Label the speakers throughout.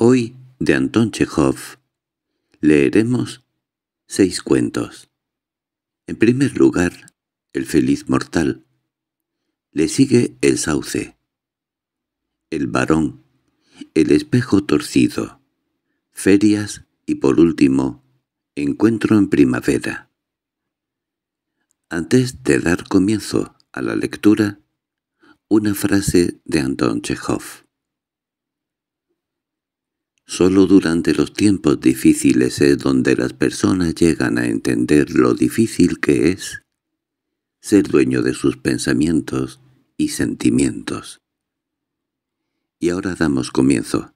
Speaker 1: Hoy, de Anton Chekhov, leeremos seis cuentos. En primer lugar, El feliz mortal. Le sigue El sauce. El varón. El espejo torcido. Ferias y por último, Encuentro en primavera. Antes de dar comienzo a la lectura, una frase de Anton Chekhov. Solo durante los tiempos difíciles es donde las personas llegan a entender lo difícil que es ser dueño de sus pensamientos y sentimientos. Y ahora damos comienzo.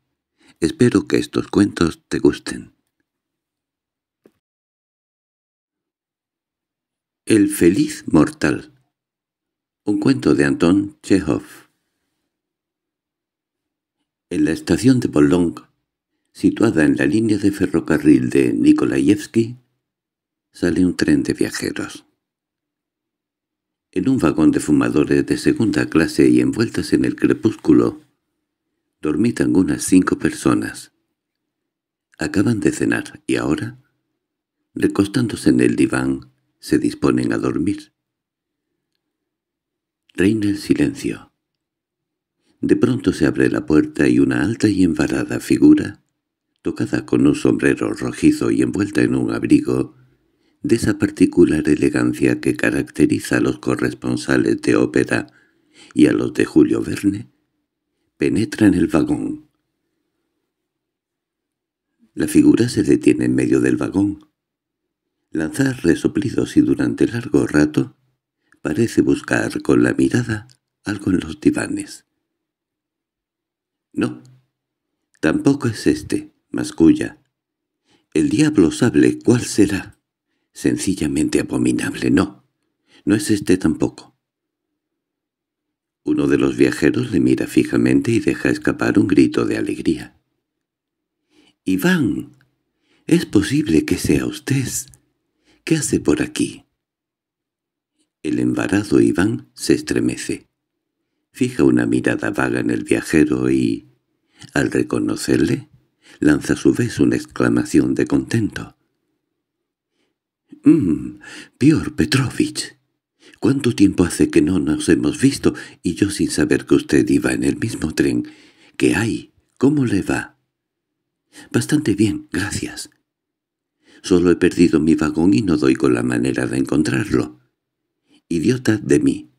Speaker 1: Espero que estos cuentos te gusten. El feliz mortal Un cuento de Anton Chekhov En la estación de Bolong, situada en la línea de ferrocarril de Nikolaevsky, sale un tren de viajeros. En un vagón de fumadores de segunda clase y envueltas en el crepúsculo, dormitan unas cinco personas. Acaban de cenar y ahora, recostándose en el diván, se disponen a dormir. Reina el silencio. De pronto se abre la puerta y una alta y envarada figura, tocada con un sombrero rojizo y envuelta en un abrigo, de esa particular elegancia que caracteriza a los corresponsales de ópera y a los de Julio Verne, penetra en el vagón. La figura se detiene en medio del vagón, lanzar resoplidos y durante largo rato parece buscar con la mirada algo en los divanes. No, tampoco es este, masculla. El diablo sabe cuál será. Sencillamente abominable, no. No es este tampoco. Uno de los viajeros le mira fijamente y deja escapar un grito de alegría. —¡Iván! —¿Es posible que sea usted? ¿Qué hace por aquí? El embarado Iván se estremece. Fija una mirada vaga en el viajero y, al reconocerle, lanza a su vez una exclamación de contento. «¡Mmm! Pior Petrovich! ¿Cuánto tiempo hace que no nos hemos visto y yo sin saber que usted iba en el mismo tren? ¿Qué hay? ¿Cómo le va?» «Bastante bien, gracias. Solo he perdido mi vagón y no doy con la manera de encontrarlo. Idiota de mí.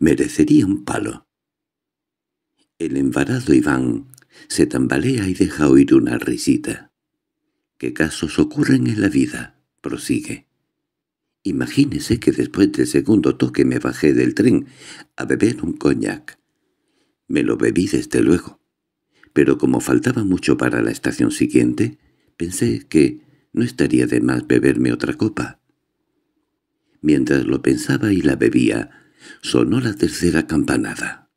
Speaker 1: Merecería un palo. El embarado Iván se tambalea y deja oír una risita. ¿Qué casos ocurren en la vida? prosigue. Imagínese que después del segundo toque me bajé del tren a beber un coñac. Me lo bebí desde luego. Pero como faltaba mucho para la estación siguiente, pensé que no estaría de más beberme otra copa. Mientras lo pensaba y la bebía, sonó la tercera campanada.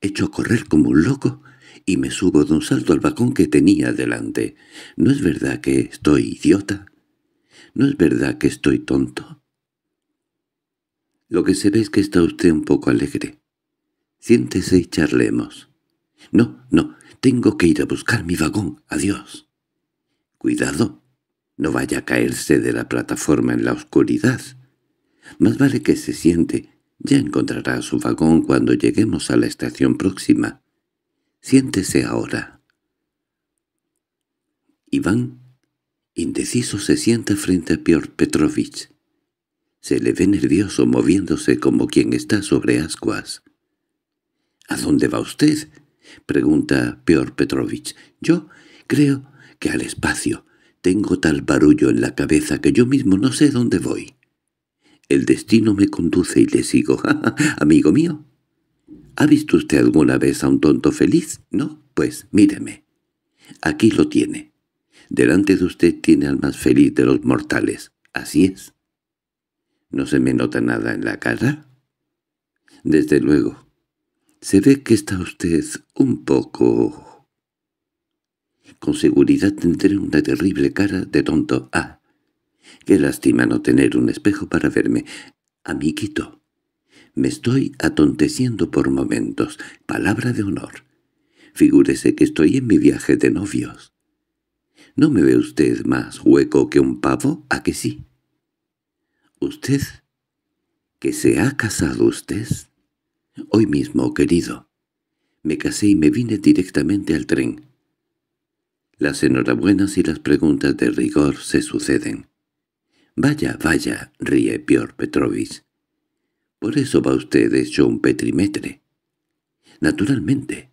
Speaker 1: Echo a correr como un loco y me subo de un salto al vagón que tenía delante. ¿No es verdad que estoy idiota? ¿No es verdad que estoy tonto? Lo que se ve es que está usted un poco alegre. Siéntese y charlemos. No, no, tengo que ir a buscar mi vagón. Adiós. Cuidado, no vaya a caerse de la plataforma en la oscuridad. Más vale que se siente. Ya encontrará su vagón cuando lleguemos a la estación próxima. Siéntese ahora. Iván, indeciso, se sienta frente a Piotr Petrovich. Se le ve nervioso moviéndose como quien está sobre ascuas. —¿A dónde va usted? —pregunta Piotr Petrovich. —Yo creo que al espacio. Tengo tal barullo en la cabeza que yo mismo no sé dónde voy. El destino me conduce y le sigo. Amigo mío, ¿ha visto usted alguna vez a un tonto feliz? ¿No? Pues míreme. Aquí lo tiene. Delante de usted tiene al más feliz de los mortales. Así es. ¿No se me nota nada en la cara? Desde luego. Se ve que está usted un poco con seguridad tendré una terrible cara de tonto. Ah, qué lástima no tener un espejo para verme. Amiguito, me estoy atonteciendo por momentos. Palabra de honor. Figúrese que estoy en mi viaje de novios. ¿No me ve usted más hueco que un pavo? ¿A que sí? ¿Usted? ¿Que se ha casado usted? Hoy mismo, querido. Me casé y me vine directamente al tren. Las enhorabuenas y las preguntas de rigor se suceden. «Vaya, vaya», ríe Pior Petrovich. «Por eso va usted hecho un petrimetre». «Naturalmente.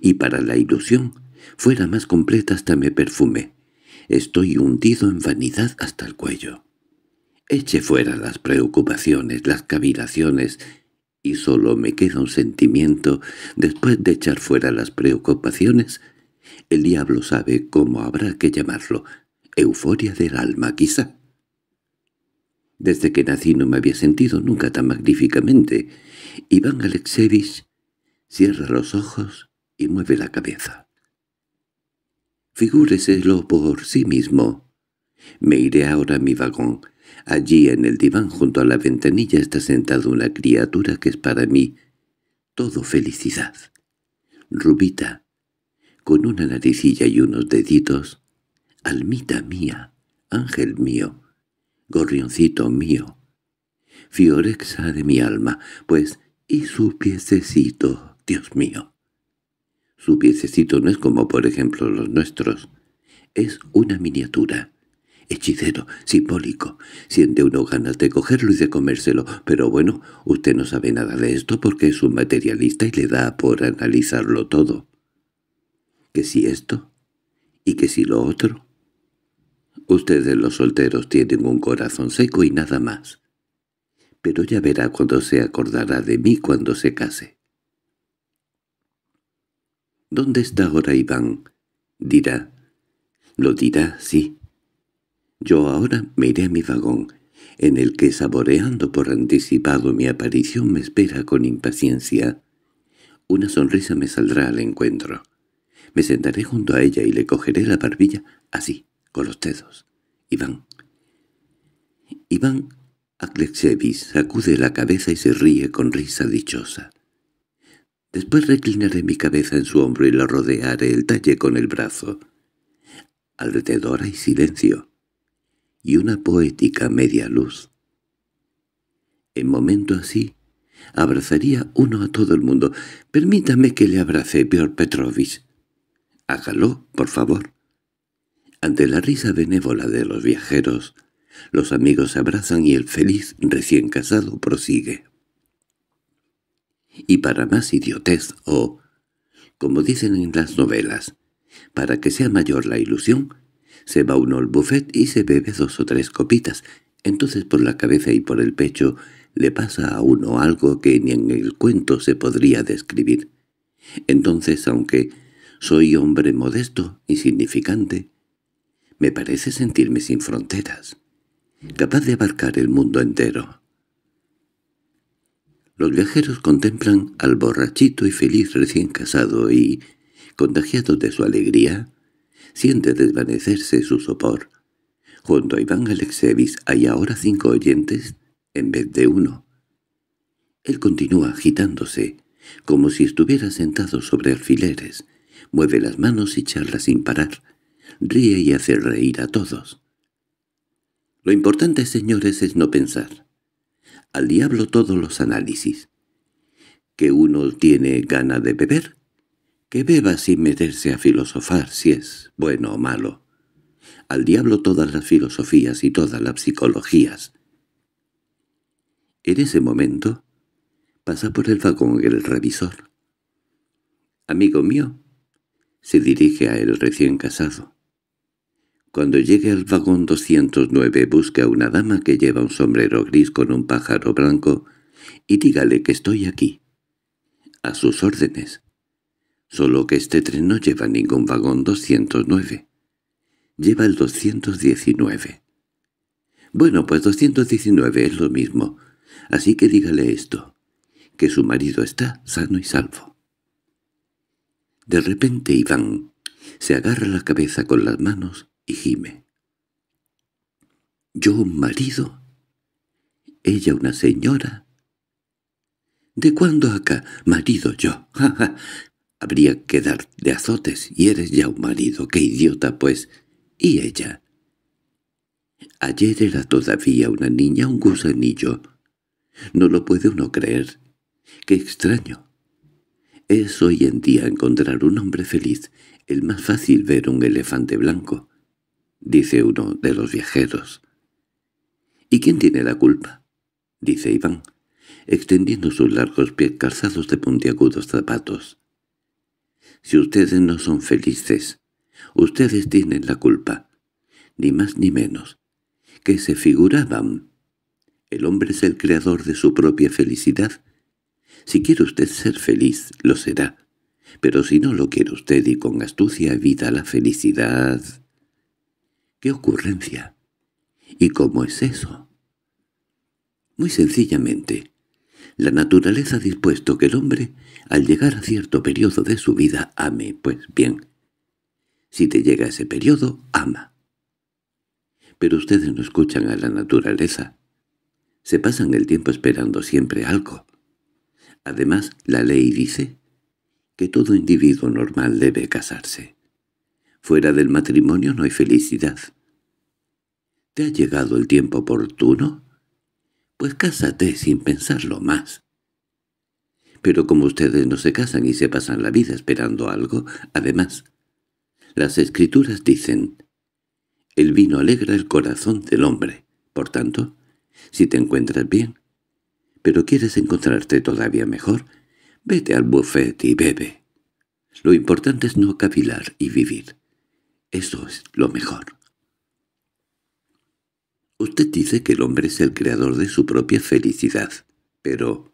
Speaker 1: Y para la ilusión, fuera más completa hasta me perfumé. Estoy hundido en vanidad hasta el cuello. Eche fuera las preocupaciones, las cavilaciones, y solo me queda un sentimiento, después de echar fuera las preocupaciones, el diablo sabe cómo habrá que llamarlo, euforia del alma quizá. Desde que nací no me había sentido nunca tan magníficamente. Iván Alexevich cierra los ojos y mueve la cabeza. Figúreselo por sí mismo. Me iré ahora a mi vagón. Allí en el diván junto a la ventanilla está sentada una criatura que es para mí todo felicidad. Rubita, con una naricilla y unos deditos, almita mía, ángel mío, gorrioncito mío, fiorexa de mi alma, pues, y su piececito, Dios mío. Su piececito no es como por ejemplo los nuestros, es una miniatura, hechicero, simbólico. Siente uno ganas de cogerlo y de comérselo, pero bueno, usted no sabe nada de esto porque es un materialista y le da por analizarlo todo. ¿Que si esto? ¿Y que si lo otro? Ustedes los solteros tienen un corazón seco y nada más. Pero ya verá cuando se acordará de mí cuando se case. —¿Dónde está ahora Iván? —dirá. Lo dirá, sí. Yo ahora me iré a mi vagón, en el que saboreando por anticipado mi aparición me espera con impaciencia. Una sonrisa me saldrá al encuentro. Me sentaré junto a ella y le cogeré la barbilla, así, con los dedos. Iván. Iván Alexevich sacude la cabeza y se ríe con risa dichosa. Después reclinaré mi cabeza en su hombro y la rodearé el talle con el brazo. Alrededor hay silencio y una poética media luz. En momento así, abrazaría uno a todo el mundo. Permítame que le abrace, Pior Petrovich. Hágalo, por favor. Ante la risa benévola de los viajeros, los amigos se abrazan y el feliz recién casado prosigue. Y para más idiotez o, como dicen en las novelas, para que sea mayor la ilusión, se va uno al buffet y se bebe dos o tres copitas. Entonces por la cabeza y por el pecho le pasa a uno algo que ni en el cuento se podría describir. Entonces, aunque soy hombre modesto, insignificante, me parece sentirme sin fronteras, capaz de abarcar el mundo entero. Los viajeros contemplan al borrachito y feliz recién casado y, contagiados de su alegría, siente desvanecerse su sopor. Junto a Iván Alexevich hay ahora cinco oyentes en vez de uno. Él continúa agitándose, como si estuviera sentado sobre alfileres, mueve las manos y charla sin parar ríe y hace reír a todos. Lo importante, señores, es no pensar. Al diablo todos los análisis. ¿Que uno tiene gana de beber? Que beba sin meterse a filosofar si es bueno o malo. Al diablo todas las filosofías y todas las psicologías. En ese momento pasa por el vagón el revisor. «Amigo mío», se dirige a él recién casado. Cuando llegue al vagón 209 busque a una dama que lleva un sombrero gris con un pájaro blanco y dígale que estoy aquí. A sus órdenes. Solo que este tren no lleva ningún vagón 209. Lleva el 219. Bueno, pues 219 es lo mismo. Así que dígale esto, que su marido está sano y salvo. De repente Iván se agarra la cabeza con las manos y gime. ¿Yo un marido? ¿Ella una señora? ¿De cuándo acá? Marido yo. Habría que dar de azotes y eres ya un marido. ¡Qué idiota, pues! ¿Y ella? Ayer era todavía una niña, un gusanillo. No lo puede uno creer. ¡Qué extraño! Es hoy en día encontrar un hombre feliz, el más fácil ver un elefante blanco, dice uno de los viajeros. ¿Y quién tiene la culpa? dice Iván, extendiendo sus largos pies calzados de puntiagudos zapatos. Si ustedes no son felices, ustedes tienen la culpa, ni más ni menos, que se figuraban. El hombre es el creador de su propia felicidad. Si quiere usted ser feliz, lo será. Pero si no lo quiere usted y con astucia evita la felicidad... ¡Qué ocurrencia! ¿Y cómo es eso? Muy sencillamente, la naturaleza ha dispuesto que el hombre, al llegar a cierto periodo de su vida, ame. Pues bien, si te llega ese periodo, ama. Pero ustedes no escuchan a la naturaleza. Se pasan el tiempo esperando siempre algo. Además, la ley dice que todo individuo normal debe casarse. Fuera del matrimonio no hay felicidad. ¿Te ha llegado el tiempo oportuno? Pues cásate sin pensarlo más. Pero como ustedes no se casan y se pasan la vida esperando algo, además, las escrituras dicen, «El vino alegra el corazón del hombre». Por tanto, si te encuentras bien, pero quieres encontrarte todavía mejor, vete al buffet y bebe. Lo importante es no cavilar y vivir. Eso es lo mejor. Usted dice que el hombre es el creador de su propia felicidad, pero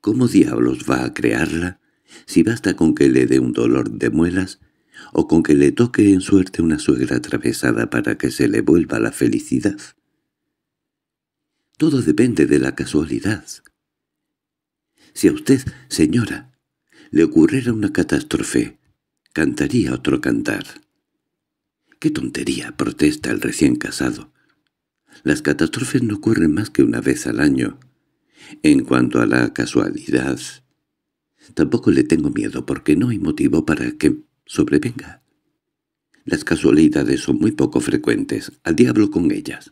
Speaker 1: ¿cómo diablos va a crearla si basta con que le dé un dolor de muelas o con que le toque en suerte una suegra atravesada para que se le vuelva la felicidad? Todo depende de la casualidad. Si a usted, señora, le ocurriera una catástrofe, cantaría otro cantar. —¡Qué tontería! —protesta el recién casado. Las catástrofes no ocurren más que una vez al año. En cuanto a la casualidad, tampoco le tengo miedo porque no hay motivo para que sobrevenga. Las casualidades son muy poco frecuentes, al diablo con ellas.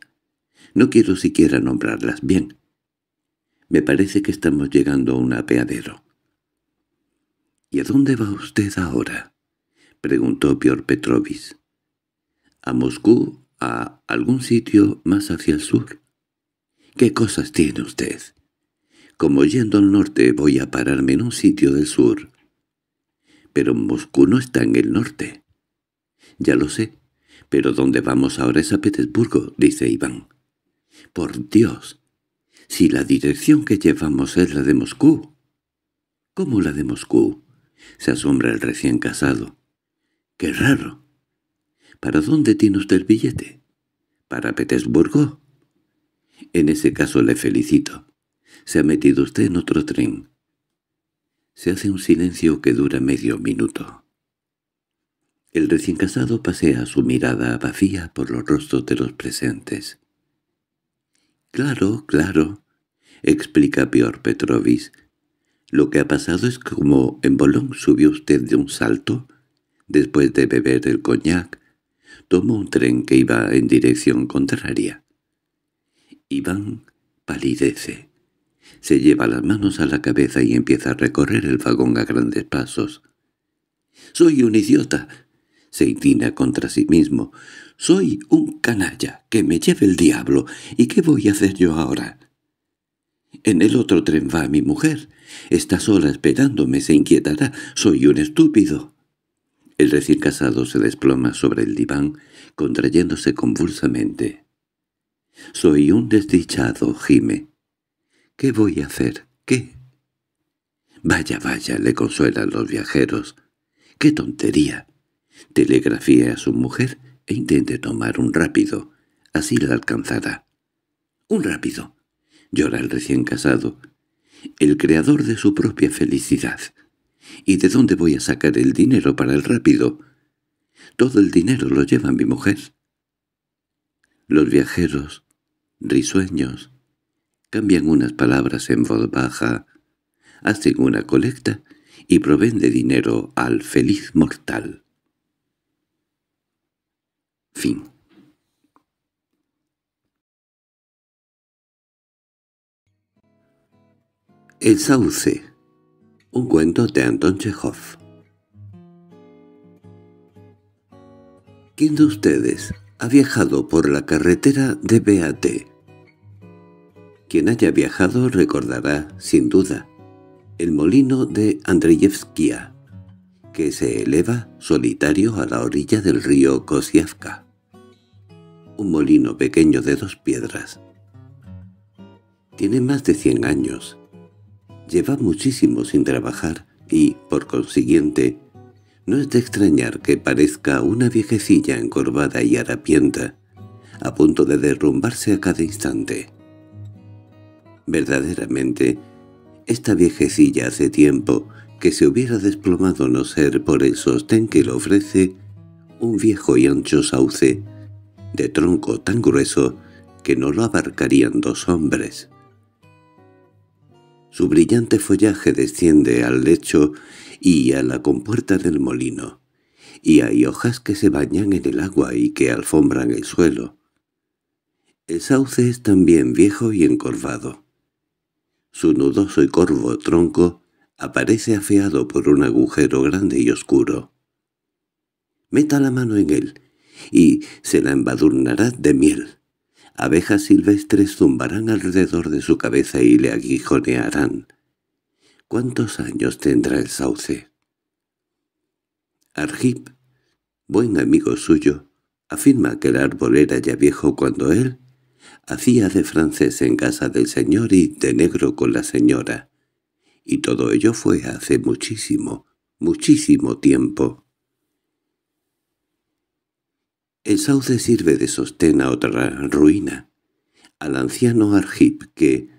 Speaker 1: No quiero siquiera nombrarlas bien. Me parece que estamos llegando a un apeadero. —¿Y a dónde va usted ahora? —preguntó Pior Petrovich. —A Moscú a algún sitio más hacia el sur. ¿Qué cosas tiene usted? Como yendo al norte voy a pararme en un sitio del sur. Pero Moscú no está en el norte. Ya lo sé, pero donde vamos ahora es a Petersburgo, dice Iván. Por Dios, si la dirección que llevamos es la de Moscú. ¿Cómo la de Moscú? Se asombra el recién casado. ¡Qué raro! ¿Para dónde tiene usted el billete? ¿Para Petersburgo? En ese caso le felicito. Se ha metido usted en otro tren. Se hace un silencio que dura medio minuto. El recién casado pasea su mirada vacía por los rostros de los presentes. «Claro, claro», explica Pior Petrovich. «Lo que ha pasado es como en Bolón subió usted de un salto, después de beber el coñac, tomó un tren que iba en dirección contraria. Iván palidece. Se lleva las manos a la cabeza y empieza a recorrer el vagón a grandes pasos. «¡Soy un idiota!» se inclina contra sí mismo. «Soy un canalla, que me lleve el diablo. ¿Y qué voy a hacer yo ahora?» En el otro tren va mi mujer. Está sola esperándome, se inquietará. Soy un estúpido. El recién casado se desploma sobre el diván, contrayéndose convulsamente. «Soy un desdichado, Jime. ¿Qué voy a hacer? ¿Qué?» «Vaya, vaya», le consuelan los viajeros. «¡Qué tontería!» Telegrafíe a su mujer e intente tomar un rápido. Así la alcanzará. «¡Un rápido!» llora el recién casado. «El creador de su propia felicidad». ¿Y de dónde voy a sacar el dinero para el rápido? Todo el dinero lo lleva mi mujer. Los viajeros, risueños, cambian unas palabras en voz baja, hacen una colecta y proveen de dinero al feliz mortal. Fin El sauce Un cuento de Anton Chekhov ¿Quién de ustedes ha viajado por la carretera de Beate? Quien haya viajado recordará, sin duda, el molino de Andreyevskia, que se eleva solitario a la orilla del río Kosiavka. Un molino pequeño de dos piedras. Tiene más de cien años. Lleva muchísimo sin trabajar y, por consiguiente, no es de extrañar que parezca una viejecilla encorvada y harapienta, a punto de derrumbarse a cada instante. Verdaderamente, esta viejecilla hace tiempo que se hubiera desplomado no ser por el sostén que le ofrece un viejo y ancho sauce, de tronco tan grueso que no lo abarcarían dos hombres. Su brillante follaje desciende al lecho y a la compuerta del molino, y hay hojas que se bañan en el agua y que alfombran el suelo. El sauce es también viejo y encorvado. Su nudoso y corvo tronco aparece afeado por un agujero grande y oscuro. Meta la mano en él, y se la embadurnará de miel. Abejas silvestres zumbarán alrededor de su cabeza y le aguijonearán. ¿Cuántos años tendrá el sauce? Argip, buen amigo suyo, afirma que el árbol era ya viejo cuando él Hacía de francés en casa del señor y de negro con la señora. Y todo ello fue hace muchísimo, muchísimo tiempo. El sauce sirve de sostén a otra ruina, al anciano Argip que,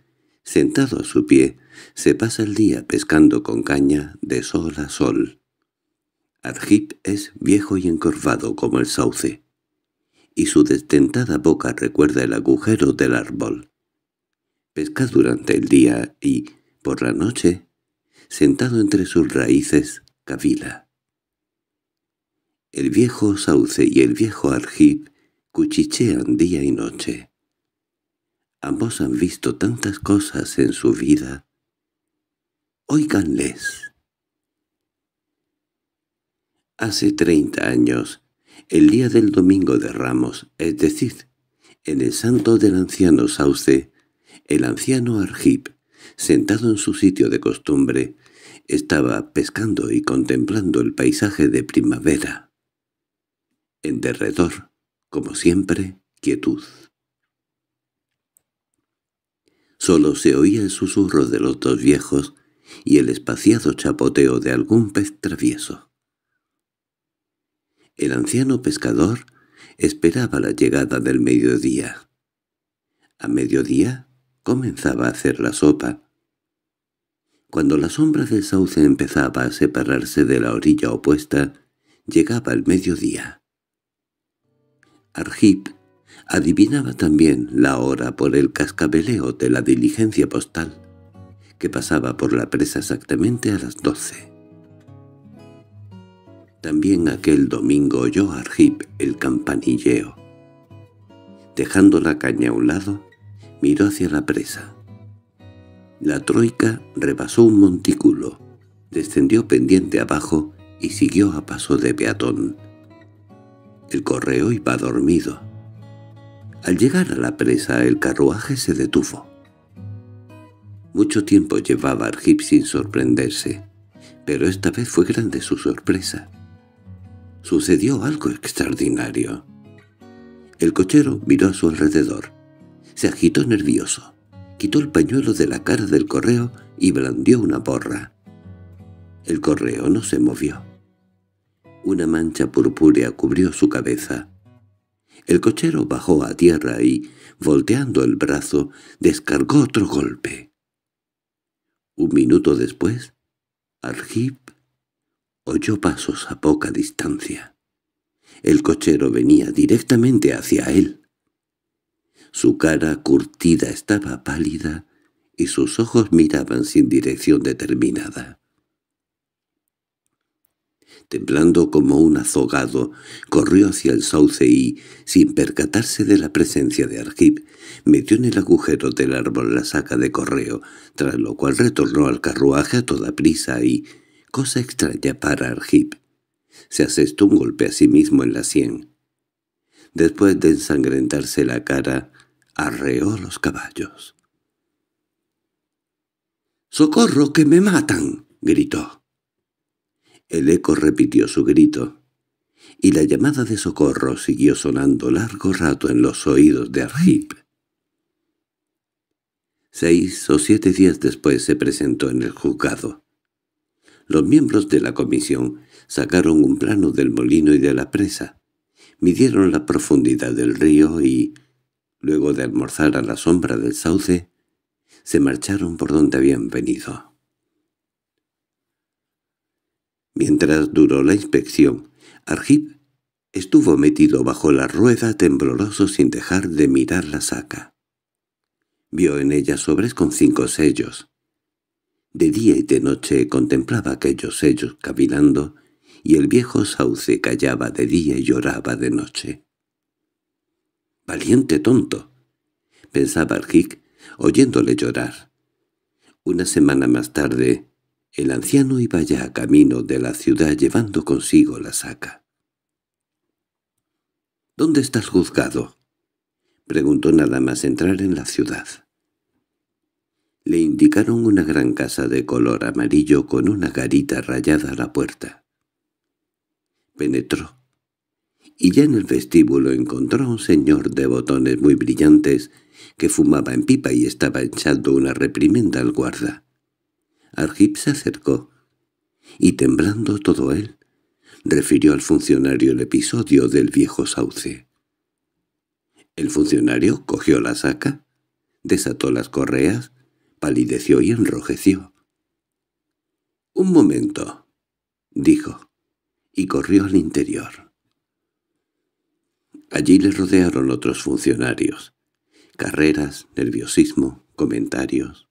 Speaker 1: sentado a su pie, se pasa el día pescando con caña de sol a sol. Argip es viejo y encorvado como el sauce y su desdentada boca recuerda el agujero del árbol. Pesca durante el día y, por la noche, sentado entre sus raíces, cavila. El viejo sauce y el viejo argib cuchichean día y noche. Ambos han visto tantas cosas en su vida. Óiganles. Hace treinta años, el día del Domingo de Ramos, es decir, en el santo del anciano Sauce, el anciano Argip, sentado en su sitio de costumbre, estaba pescando y contemplando el paisaje de primavera. En derredor, como siempre, quietud. Solo se oía el susurro de los dos viejos y el espaciado chapoteo de algún pez travieso. El anciano pescador esperaba la llegada del mediodía. A mediodía comenzaba a hacer la sopa. Cuando la sombra del sauce empezaba a separarse de la orilla opuesta, llegaba el mediodía. Argip adivinaba también la hora por el cascabeleo de la diligencia postal, que pasaba por la presa exactamente a las doce. También aquel domingo oyó Argip el campanilleo. Dejando la caña a un lado, miró hacia la presa. La troika rebasó un montículo, descendió pendiente abajo y siguió a paso de peatón. El correo iba dormido. Al llegar a la presa el carruaje se detuvo. Mucho tiempo llevaba Argip sin sorprenderse, pero esta vez fue grande su sorpresa sucedió algo extraordinario. El cochero miró a su alrededor. Se agitó nervioso. Quitó el pañuelo de la cara del correo y blandió una porra. El correo no se movió. Una mancha purpúrea cubrió su cabeza. El cochero bajó a tierra y, volteando el brazo, descargó otro golpe. Un minuto después, Argip oyó pasos a poca distancia. El cochero venía directamente hacia él. Su cara curtida estaba pálida y sus ojos miraban sin dirección determinada. Temblando como un azogado, corrió hacia el sauce y, sin percatarse de la presencia de Argip, metió en el agujero del árbol la saca de correo, tras lo cual retornó al carruaje a toda prisa y, cosa extraña para Argip, se asestó un golpe a sí mismo en la sien. Después de ensangrentarse la cara, arreó los caballos. —¡Socorro, que me matan! —gritó. El eco repitió su grito, y la llamada de socorro siguió sonando largo rato en los oídos de Argip. Seis o siete días después se presentó en el juzgado. Los miembros de la comisión sacaron un plano del molino y de la presa, midieron la profundidad del río y, luego de almorzar a la sombra del sauce, se marcharon por donde habían venido. Mientras duró la inspección, Argip estuvo metido bajo la rueda tembloroso sin dejar de mirar la saca. Vio en ella sobres con cinco sellos. De día y de noche contemplaba aquellos sellos cavilando, y el viejo sauce callaba de día y lloraba de noche. «Valiente tonto», pensaba Argip, oyéndole llorar. Una semana más tarde, el anciano iba ya camino de la ciudad llevando consigo la saca. —¿Dónde está el juzgado? —preguntó nada más entrar en la ciudad. Le indicaron una gran casa de color amarillo con una garita rayada a la puerta. Penetró, y ya en el vestíbulo encontró a un señor de botones muy brillantes que fumaba en pipa y estaba echando una reprimenda al guarda. Argip se acercó, y temblando todo él, refirió al funcionario el episodio del viejo sauce. El funcionario cogió la saca, desató las correas, palideció y enrojeció. «Un momento», dijo, y corrió al interior. Allí le rodearon otros funcionarios. Carreras, nerviosismo, comentarios.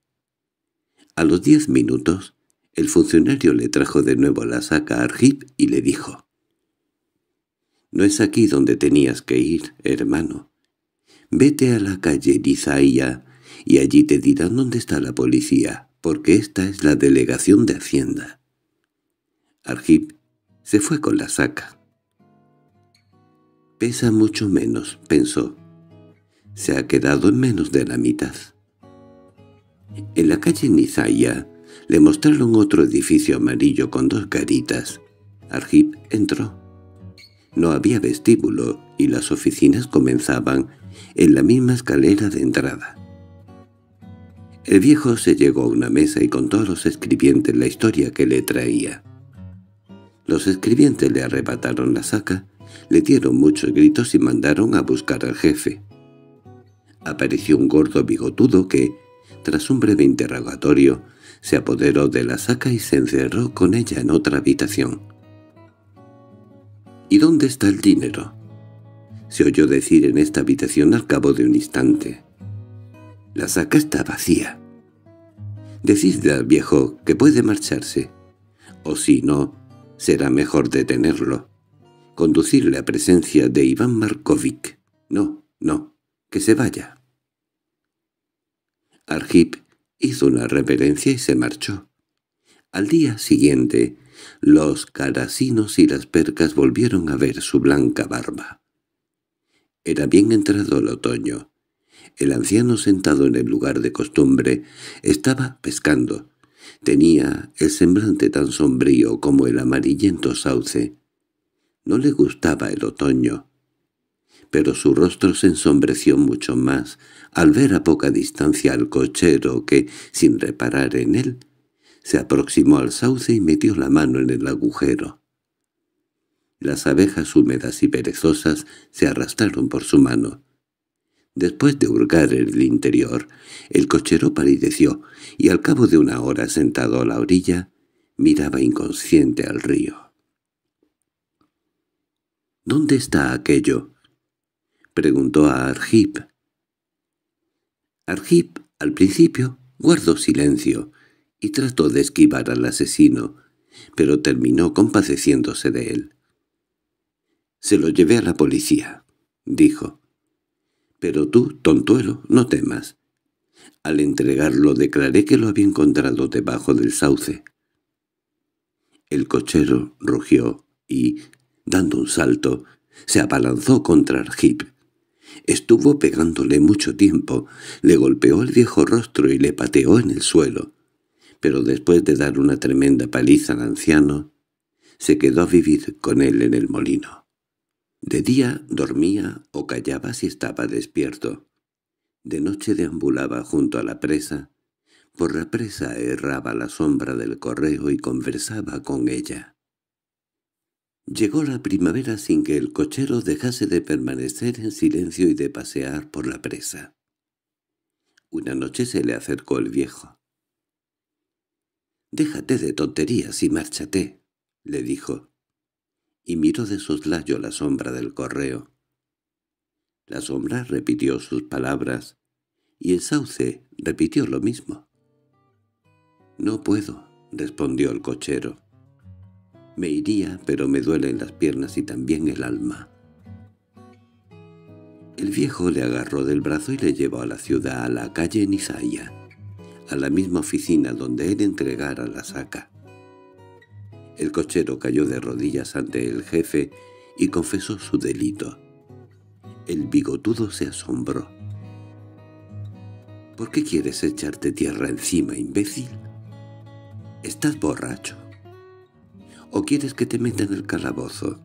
Speaker 1: A los diez minutos, el funcionario le trajo de nuevo la saca a Argip y le dijo, «No es aquí donde tenías que ir, hermano. Vete a la calle Nizaía y allí te dirán dónde está la policía, porque esta es la delegación de Hacienda». Argip se fue con la saca. «Pesa mucho menos», pensó. «Se ha quedado en menos de la mitad». En la calle Nizaya le mostraron otro edificio amarillo con dos garitas. Argip entró. No había vestíbulo y las oficinas comenzaban en la misma escalera de entrada. El viejo se llegó a una mesa y contó a los escribientes la historia que le traía. Los escribientes le arrebataron la saca, le dieron muchos gritos y mandaron a buscar al jefe. Apareció un gordo bigotudo que, tras un breve interrogatorio, se apoderó de la saca y se encerró con ella en otra habitación. —¿Y dónde está el dinero? —se oyó decir en esta habitación al cabo de un instante. —La saca está vacía. Decidle al viejo que puede marcharse, o si no, será mejor detenerlo. Conducirle a presencia de Iván Markovic. No, no, que se vaya. Argip hizo una reverencia y se marchó. Al día siguiente, los carasinos y las percas volvieron a ver su blanca barba. Era bien entrado el otoño. El anciano sentado en el lugar de costumbre estaba pescando. Tenía el semblante tan sombrío como el amarillento sauce. No le gustaba el otoño, pero su rostro se ensombreció mucho más al ver a poca distancia al cochero que, sin reparar en él, se aproximó al sauce y metió la mano en el agujero. Las abejas húmedas y perezosas se arrastraron por su mano. Después de hurgar el interior, el cochero palideció y al cabo de una hora sentado a la orilla, miraba inconsciente al río. —¿Dónde está aquello? —preguntó a Argip. Argip, al principio, guardó silencio y trató de esquivar al asesino, pero terminó compadeciéndose de él. «Se lo llevé a la policía», dijo. «Pero tú, tontuelo, no temas. Al entregarlo declaré que lo había encontrado debajo del sauce». El cochero rugió y, dando un salto, se abalanzó contra Argip. Estuvo pegándole mucho tiempo, le golpeó el viejo rostro y le pateó en el suelo. Pero después de dar una tremenda paliza al anciano, se quedó a vivir con él en el molino. De día dormía o callaba si estaba despierto. De noche deambulaba junto a la presa. Por la presa erraba la sombra del correo y conversaba con ella. Llegó la primavera sin que el cochero dejase de permanecer en silencio y de pasear por la presa. Una noche se le acercó el viejo. «Déjate de tonterías y márchate», le dijo, y miró de soslayo la sombra del correo. La sombra repitió sus palabras, y el sauce repitió lo mismo. «No puedo», respondió el cochero. Me iría, pero me duelen las piernas y también el alma. El viejo le agarró del brazo y le llevó a la ciudad, a la calle Nisaya, a la misma oficina donde él entregara la saca. El cochero cayó de rodillas ante el jefe y confesó su delito. El bigotudo se asombró. —¿Por qué quieres echarte tierra encima, imbécil? —Estás borracho. ¿O quieres que te meta en el calabozo?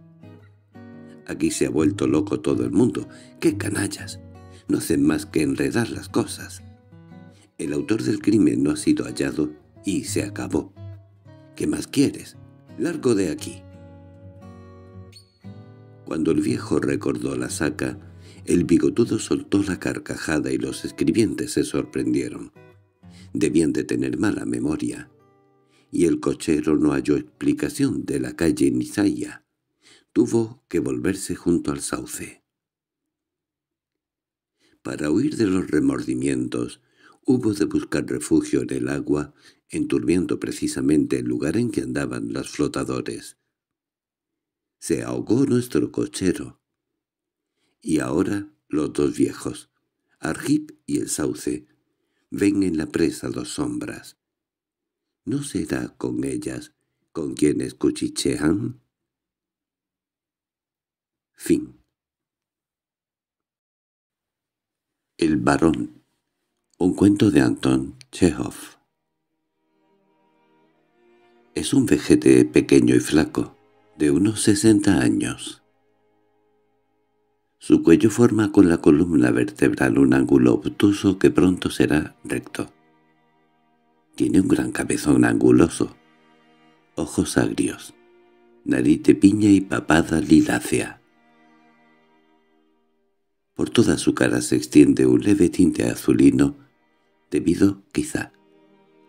Speaker 1: Aquí se ha vuelto loco todo el mundo. ¡Qué canallas! No hacen más que enredar las cosas. El autor del crimen no ha sido hallado y se acabó. ¿Qué más quieres? Largo de aquí. Cuando el viejo recordó la saca, el bigotudo soltó la carcajada y los escribientes se sorprendieron. Debían de tener mala memoria y el cochero no halló explicación de la calle Nizaya. Tuvo que volverse junto al sauce. Para huir de los remordimientos, hubo de buscar refugio en el agua, enturbiando precisamente el lugar en que andaban los flotadores. Se ahogó nuestro cochero. Y ahora los dos viejos, Argip y el sauce, ven en la presa dos sombras. ¿No será con ellas con quienes cuchichean? Fin El varón Un cuento de Anton Chekhov Es un vejete pequeño y flaco, de unos sesenta años. Su cuello forma con la columna vertebral un ángulo obtuso que pronto será recto. Tiene un gran cabezón anguloso, ojos agrios, nariz de piña y papada lilácea. Por toda su cara se extiende un leve tinte azulino, debido, quizá,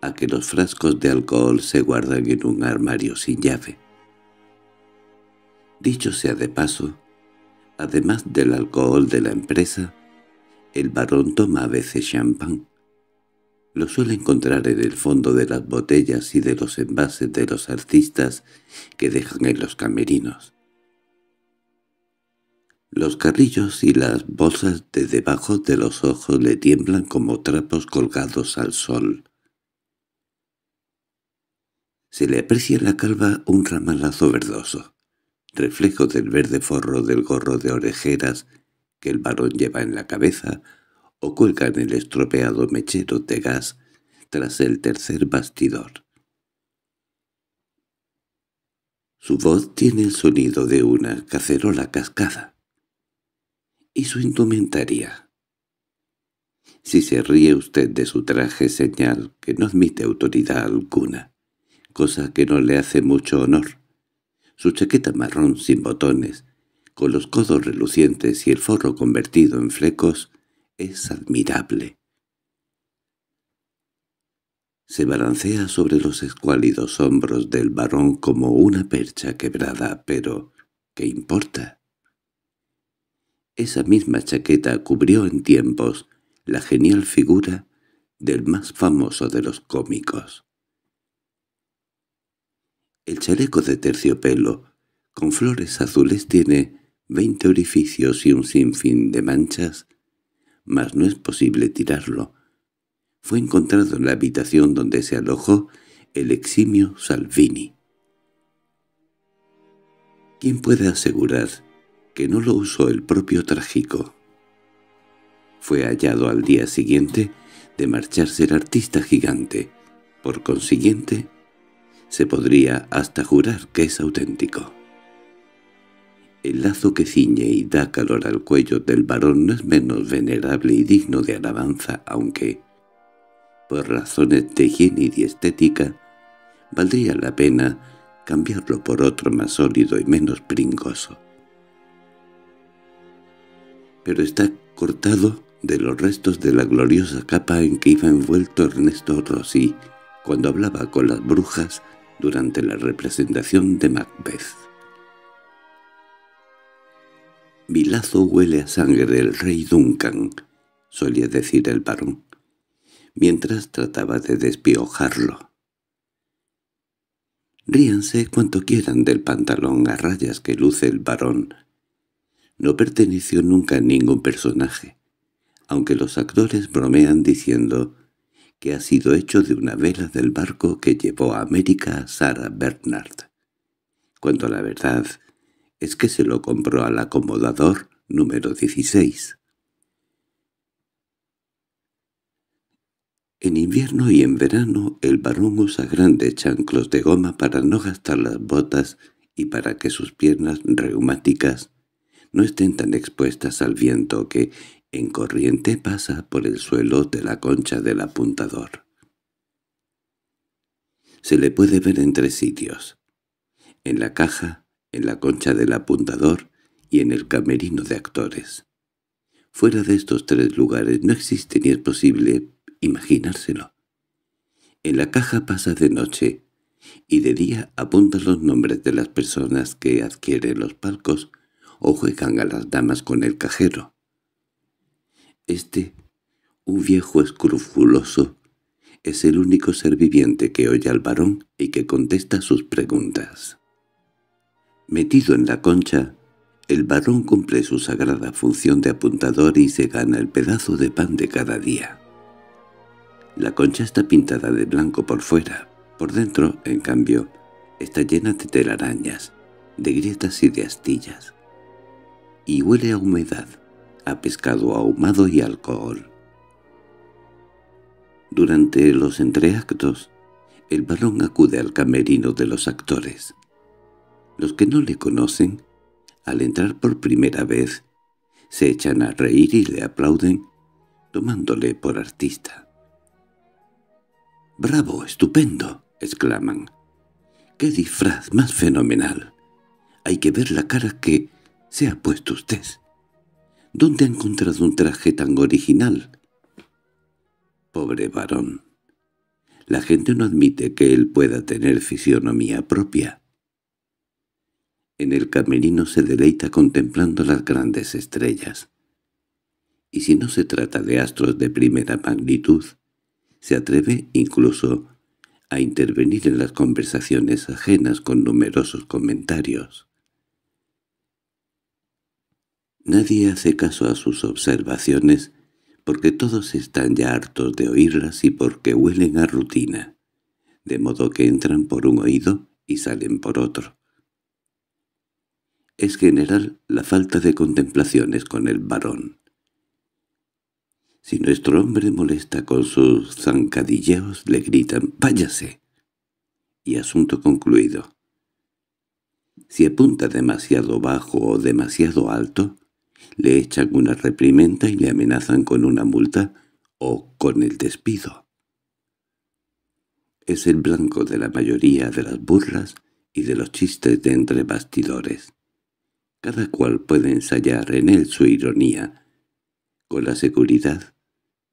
Speaker 1: a que los frascos de alcohol se guardan en un armario sin llave. Dicho sea de paso, además del alcohol de la empresa, el barón toma a veces champán, lo suele encontrar en el fondo de las botellas y de los envases de los artistas que dejan en los camerinos. Los carrillos y las bolsas de debajo de los ojos le tiemblan como trapos colgados al sol. Se le aprecia en la calva un ramalazo verdoso, reflejo del verde forro del gorro de orejeras que el varón lleva en la cabeza o cuelgan el estropeado mechero de gas tras el tercer bastidor. Su voz tiene el sonido de una cacerola cascada. Y su indumentaria. Si se ríe usted de su traje señal que no admite autoridad alguna, cosa que no le hace mucho honor. Su chaqueta marrón sin botones, con los codos relucientes y el forro convertido en flecos, es admirable. Se balancea sobre los escuálidos hombros del varón como una percha quebrada, pero ¿qué importa? Esa misma chaqueta cubrió en tiempos la genial figura del más famoso de los cómicos. El chaleco de terciopelo, con flores azules, tiene veinte orificios y un sinfín de manchas, mas no es posible tirarlo. Fue encontrado en la habitación donde se alojó el eximio Salvini. ¿Quién puede asegurar que no lo usó el propio trágico? Fue hallado al día siguiente de marcharse el artista gigante. Por consiguiente, se podría hasta jurar que es auténtico. El lazo que ciñe y da calor al cuello del varón no es menos venerable y digno de alabanza, aunque, por razones de higiene y estética, valdría la pena cambiarlo por otro más sólido y menos pringoso. Pero está cortado de los restos de la gloriosa capa en que iba envuelto Ernesto Rossi cuando hablaba con las brujas durante la representación de Macbeth. «Mi lazo huele a sangre del rey Duncan», solía decir el varón, mientras trataba de despiojarlo. Ríanse cuanto quieran del pantalón a rayas que luce el varón. No perteneció nunca a ningún personaje, aunque los actores bromean diciendo que ha sido hecho de una vela del barco que llevó a América a Sarah Bernard, cuando la verdad es que se lo compró al acomodador número 16. En invierno y en verano el varón usa grandes chanclos de goma para no gastar las botas y para que sus piernas reumáticas no estén tan expuestas al viento que en corriente pasa por el suelo de la concha del apuntador. Se le puede ver en tres sitios. En la caja, en la concha del apuntador y en el camerino de actores. Fuera de estos tres lugares no existe ni es posible imaginárselo. En la caja pasa de noche, y de día apunta los nombres de las personas que adquieren los palcos o juegan a las damas con el cajero. Este, un viejo escrupuloso, es el único ser viviente que oye al varón y que contesta sus preguntas. Metido en la concha, el varón cumple su sagrada función de apuntador y se gana el pedazo de pan de cada día. La concha está pintada de blanco por fuera, por dentro, en cambio, está llena de telarañas, de grietas y de astillas. Y huele a humedad a pescado ahumado y alcohol. Durante los entreactos, el varón acude al camerino de los actores. Los que no le conocen, al entrar por primera vez, se echan a reír y le aplauden, tomándole por artista. «¡Bravo! ¡Estupendo!» exclaman. «¡Qué disfraz más fenomenal! Hay que ver la cara que se ha puesto usted». ¿Dónde ha encontrado un traje tan original? Pobre varón. La gente no admite que él pueda tener fisionomía propia. En el camerino se deleita contemplando las grandes estrellas. Y si no se trata de astros de primera magnitud, se atreve incluso a intervenir en las conversaciones ajenas con numerosos comentarios. Nadie hace caso a sus observaciones porque todos están ya hartos de oírlas y porque huelen a rutina, de modo que entran por un oído y salen por otro. Es general la falta de contemplaciones con el varón. Si nuestro hombre molesta con sus zancadilleos, le gritan «¡Váyase!» y asunto concluido. Si apunta demasiado bajo o demasiado alto, le echan una reprimenda y le amenazan con una multa o con el despido. Es el blanco de la mayoría de las burlas y de los chistes de entre bastidores. Cada cual puede ensayar en él su ironía, con la seguridad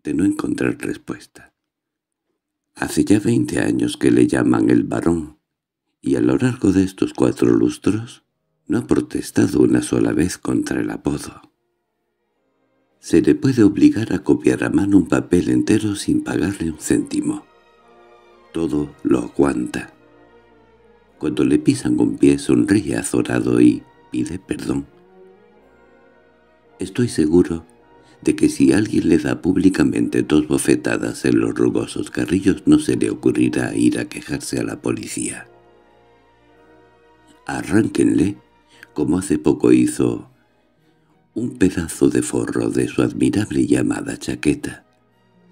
Speaker 1: de no encontrar respuesta. Hace ya veinte años que le llaman el varón, y a lo largo de estos cuatro lustros no ha protestado una sola vez contra el apodo. Se le puede obligar a copiar a mano un papel entero sin pagarle un céntimo. Todo lo aguanta. Cuando le pisan un pie sonríe azorado y pide perdón. Estoy seguro de que si alguien le da públicamente dos bofetadas en los rugosos carrillos no se le ocurrirá ir a quejarse a la policía. Arránquenle, como hace poco hizo un pedazo de forro de su admirable llamada chaqueta.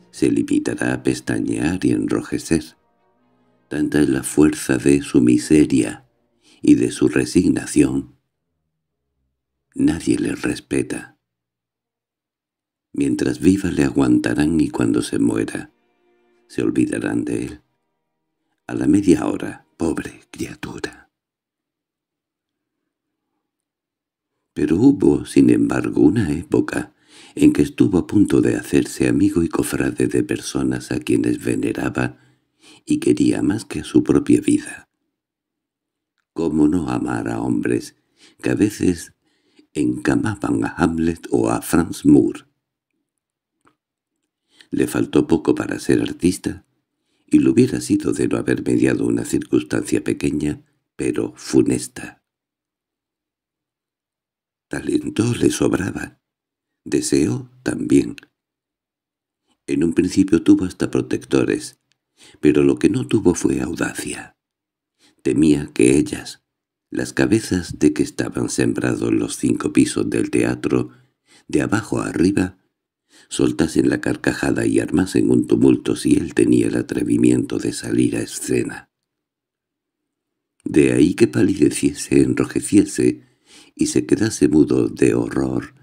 Speaker 1: Se limitará a pestañear y enrojecer. Tanta es la fuerza de su miseria y de su resignación. Nadie le respeta. Mientras viva le aguantarán y cuando se muera, se olvidarán de él. A la media hora, pobre criatura. Pero hubo, sin embargo, una época en que estuvo a punto de hacerse amigo y cofrade de personas a quienes veneraba y quería más que a su propia vida. ¿Cómo no amar a hombres que a veces encamaban a Hamlet o a Franz Moore? Le faltó poco para ser artista, y lo hubiera sido de no haber mediado una circunstancia pequeña, pero funesta. Talento le sobraba, deseo también. En un principio tuvo hasta protectores, pero lo que no tuvo fue audacia. Temía que ellas, las cabezas de que estaban sembrados los cinco pisos del teatro, de abajo a arriba, soltasen la carcajada y armasen un tumulto si él tenía el atrevimiento de salir a escena. De ahí que palideciese, enrojeciese y se quedase mudo de horror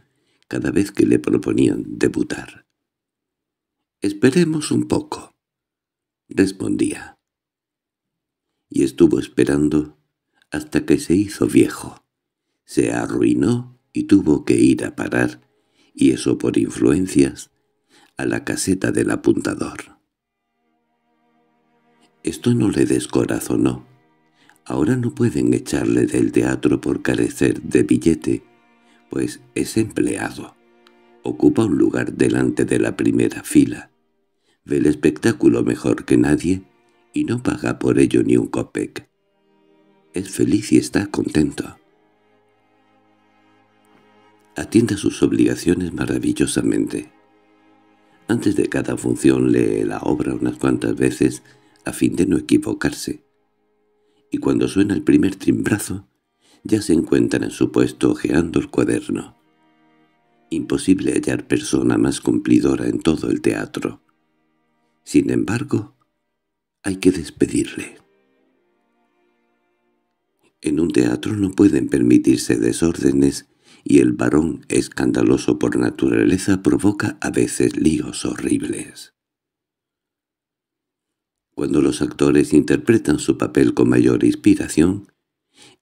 Speaker 1: cada vez que le proponían debutar. «Esperemos un poco», respondía. Y estuvo esperando hasta que se hizo viejo. Se arruinó y tuvo que ir a parar, y eso por influencias, a la caseta del apuntador. Esto no le descorazonó. Ahora no pueden echarle del teatro por carecer de billete, pues es empleado. Ocupa un lugar delante de la primera fila ve el espectáculo mejor que nadie y no paga por ello ni un copec. Es feliz y está contento. Atiende sus obligaciones maravillosamente. Antes de cada función lee la obra unas cuantas veces a fin de no equivocarse. Y cuando suena el primer timbrazo, ya se encuentra en su puesto ojeando el cuaderno. Imposible hallar persona más cumplidora en todo el teatro. Sin embargo, hay que despedirle. En un teatro no pueden permitirse desórdenes y el varón, escandaloso por naturaleza, provoca a veces líos horribles. Cuando los actores interpretan su papel con mayor inspiración,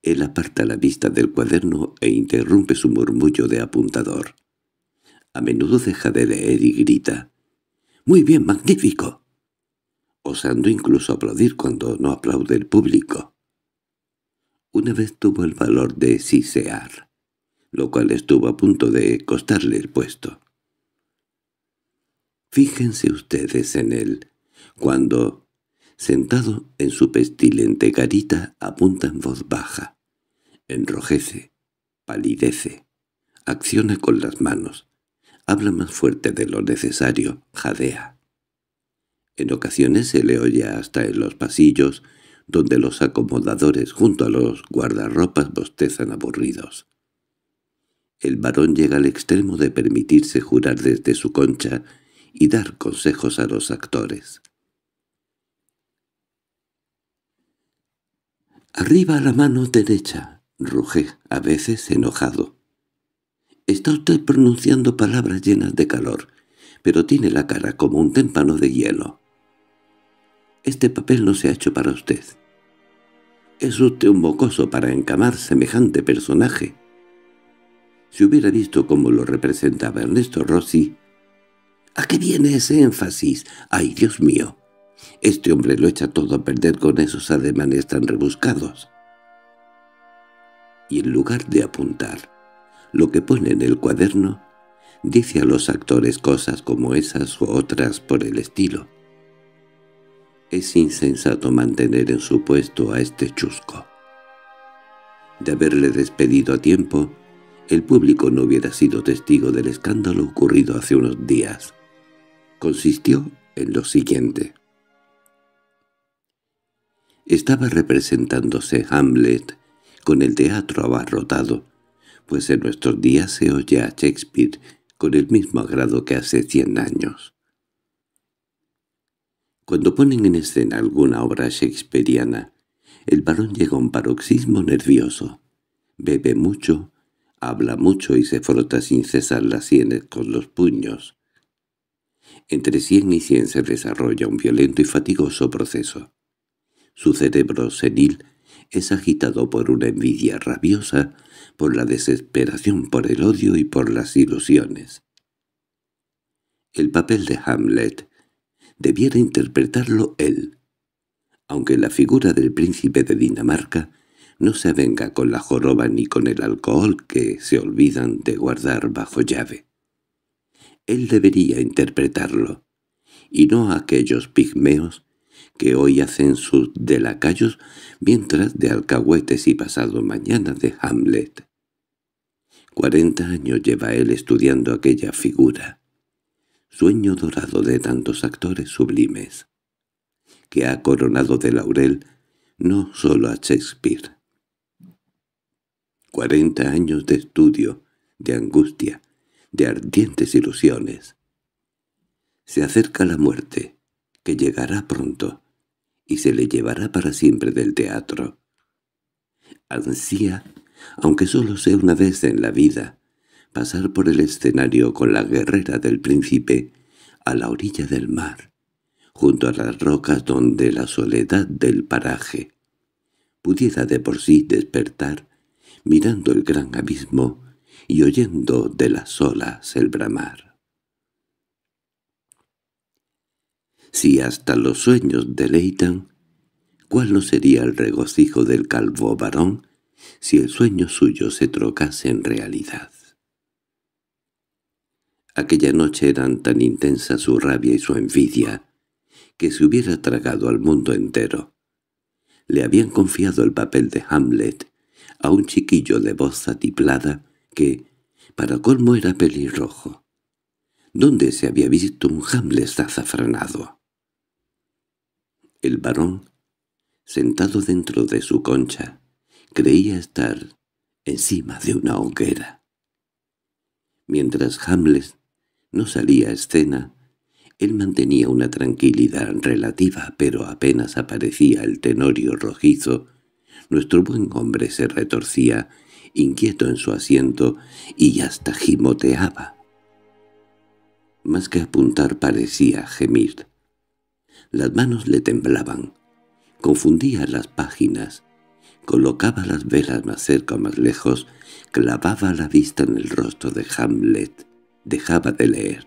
Speaker 1: él aparta la vista del cuaderno e interrumpe su murmullo de apuntador. A menudo deja de leer y grita. —¡Muy bien, magnífico! Osando incluso aplaudir cuando no aplaude el público. Una vez tuvo el valor de sisear, lo cual estuvo a punto de costarle el puesto. Fíjense ustedes en él, cuando, sentado en su pestilente garita, apunta en voz baja, enrojece, palidece, acciona con las manos, Habla más fuerte de lo necesario, jadea. En ocasiones se le oye hasta en los pasillos, donde los acomodadores junto a los guardarropas bostezan aburridos. El varón llega al extremo de permitirse jurar desde su concha y dar consejos a los actores. «Arriba la mano derecha», ruge, a veces enojado. Está usted pronunciando palabras llenas de calor, pero tiene la cara como un témpano de hielo. Este papel no se ha hecho para usted. Es usted un mocoso para encamar semejante personaje. Si hubiera visto cómo lo representaba Ernesto Rossi... ¿A qué viene ese énfasis? ¡Ay, Dios mío! Este hombre lo echa todo a perder con esos ademanes tan rebuscados. Y en lugar de apuntar, lo que pone en el cuaderno, dice a los actores cosas como esas u otras por el estilo. Es insensato mantener en su puesto a este chusco. De haberle despedido a tiempo, el público no hubiera sido testigo del escándalo ocurrido hace unos días. Consistió en lo siguiente. Estaba representándose Hamlet con el teatro abarrotado, pues en nuestros días se oye a Shakespeare con el mismo agrado que hace cien años. Cuando ponen en escena alguna obra shakespeariana, el varón llega a un paroxismo nervioso, bebe mucho, habla mucho y se frota sin cesar las sienes con los puños. Entre cien y cien se desarrolla un violento y fatigoso proceso. Su cerebro senil es agitado por una envidia rabiosa, por la desesperación, por el odio y por las ilusiones. El papel de Hamlet debiera interpretarlo él, aunque la figura del príncipe de Dinamarca no se avenga con la joroba ni con el alcohol que se olvidan de guardar bajo llave. Él debería interpretarlo, y no aquellos pigmeos que hoy hacen sus delacayos mientras de alcahuetes y pasado mañana de Hamlet. Cuarenta años lleva él estudiando aquella figura, sueño dorado de tantos actores sublimes, que ha coronado de laurel no solo a Shakespeare. Cuarenta años de estudio, de angustia, de ardientes ilusiones. Se acerca la muerte, que llegará pronto, y se le llevará para siempre del teatro. Ansía, aunque solo sea una vez en la vida, pasar por el escenario con la guerrera del príncipe a la orilla del mar, junto a las rocas donde la soledad del paraje pudiera de por sí despertar, mirando el gran abismo y oyendo de las olas el bramar. Si hasta los sueños deleitan, ¿cuál no sería el regocijo del calvo varón si el sueño suyo se trocase en realidad? Aquella noche eran tan intensas su rabia y su envidia que se hubiera tragado al mundo entero. Le habían confiado el papel de Hamlet a un chiquillo de voz atiplada que, para colmo, era pelirrojo. ¿Dónde se había visto un Hamlet azafranado? El varón, sentado dentro de su concha, creía estar encima de una hoguera. Mientras Hamlet no salía escena, él mantenía una tranquilidad relativa, pero apenas aparecía el tenorio rojizo, nuestro buen hombre se retorcía, inquieto en su asiento, y hasta gimoteaba. Más que apuntar parecía gemir. Las manos le temblaban. Confundía las páginas. Colocaba las velas más cerca o más lejos. Clavaba la vista en el rostro de Hamlet. Dejaba de leer.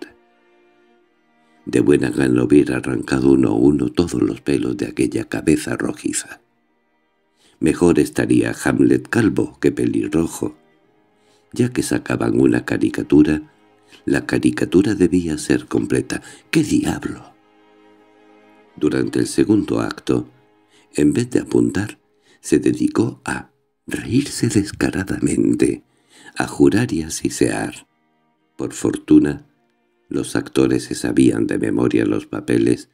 Speaker 1: De buena gana hubiera arrancado uno a uno todos los pelos de aquella cabeza rojiza. Mejor estaría Hamlet calvo que pelirrojo. Ya que sacaban una caricatura, la caricatura debía ser completa. ¡Qué diablo! Durante el segundo acto, en vez de apuntar, se dedicó a reírse descaradamente, a jurar y a. Por fortuna, los actores se sabían de memoria los papeles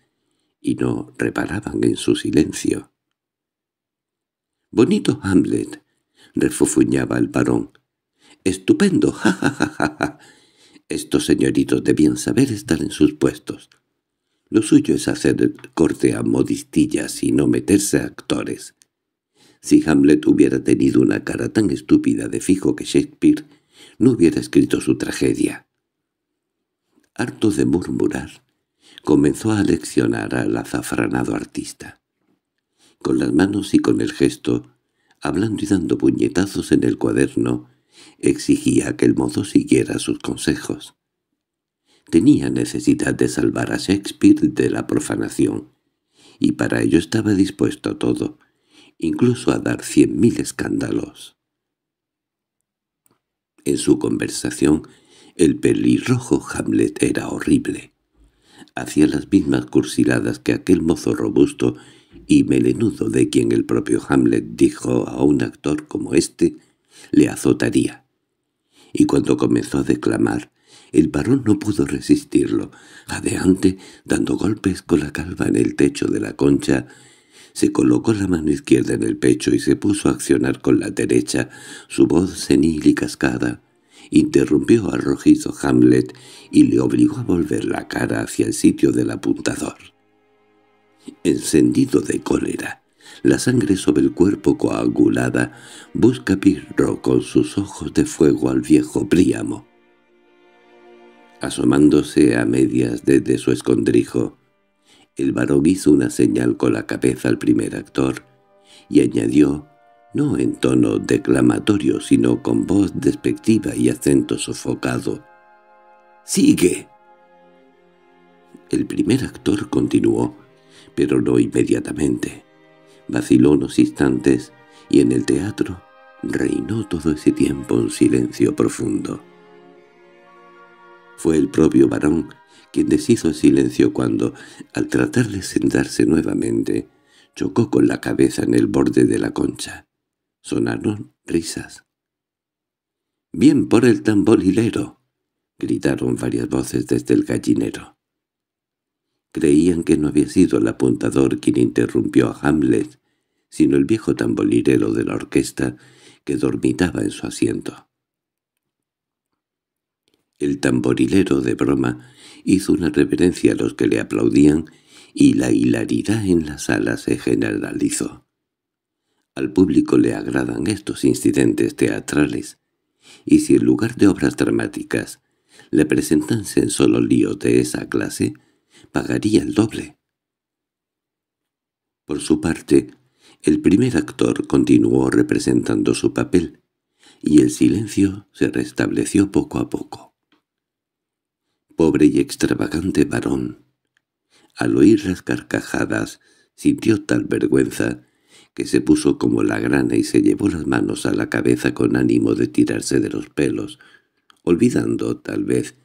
Speaker 1: y no reparaban en su silencio. «Bonito Hamlet», refufuñaba el varón. «Estupendo, ja, ja, ja, ja, ja. Estos señoritos debían saber estar en sus puestos. Lo suyo es hacer corte a modistillas y no meterse a actores. Si Hamlet hubiera tenido una cara tan estúpida de fijo que Shakespeare, no hubiera escrito su tragedia. Harto de murmurar, comenzó a leccionar al azafranado artista. Con las manos y con el gesto, hablando y dando puñetazos en el cuaderno, exigía que el mozo siguiera sus consejos. Tenía necesidad de salvar a Shakespeare de la profanación, y para ello estaba dispuesto todo, incluso a dar cien mil escándalos. En su conversación, el pelirrojo Hamlet era horrible. hacía las mismas cursiladas que aquel mozo robusto y melenudo de quien el propio Hamlet dijo a un actor como éste, le azotaría. Y cuando comenzó a declamar, el varón no pudo resistirlo. Jadeante, dando golpes con la calva en el techo de la concha, se colocó la mano izquierda en el pecho y se puso a accionar con la derecha, su voz senil y cascada. Interrumpió al rojizo Hamlet y le obligó a volver la cara hacia el sitio del apuntador. Encendido de cólera, la sangre sobre el cuerpo coagulada, busca Pirro con sus ojos de fuego al viejo Príamo. Asomándose a medias desde su escondrijo, el varón hizo una señal con la cabeza al primer actor y añadió, no en tono declamatorio sino con voz despectiva y acento sofocado, «¡Sigue!». El primer actor continuó, pero no inmediatamente. Vaciló unos instantes y en el teatro reinó todo ese tiempo un silencio profundo. Fue el propio varón quien deshizo silencio cuando, al tratar de sentarse nuevamente, chocó con la cabeza en el borde de la concha. Sonaron risas. —¡Bien por el tamborilero! —gritaron varias voces desde el gallinero. Creían que no había sido el apuntador quien interrumpió a Hamlet, sino el viejo tamborilero de la orquesta que dormitaba en su asiento. El tamborilero de broma hizo una reverencia a los que le aplaudían y la hilaridad en la sala se generalizó. Al público le agradan estos incidentes teatrales, y si en lugar de obras dramáticas le presentasen solo líos de esa clase, pagaría el doble. Por su parte, el primer actor continuó representando su papel, y el silencio se restableció poco a poco pobre y extravagante varón. Al oír las carcajadas sintió tal vergüenza que se puso como la grana y se llevó las manos a la cabeza con ánimo de tirarse de los pelos, olvidando, tal vez,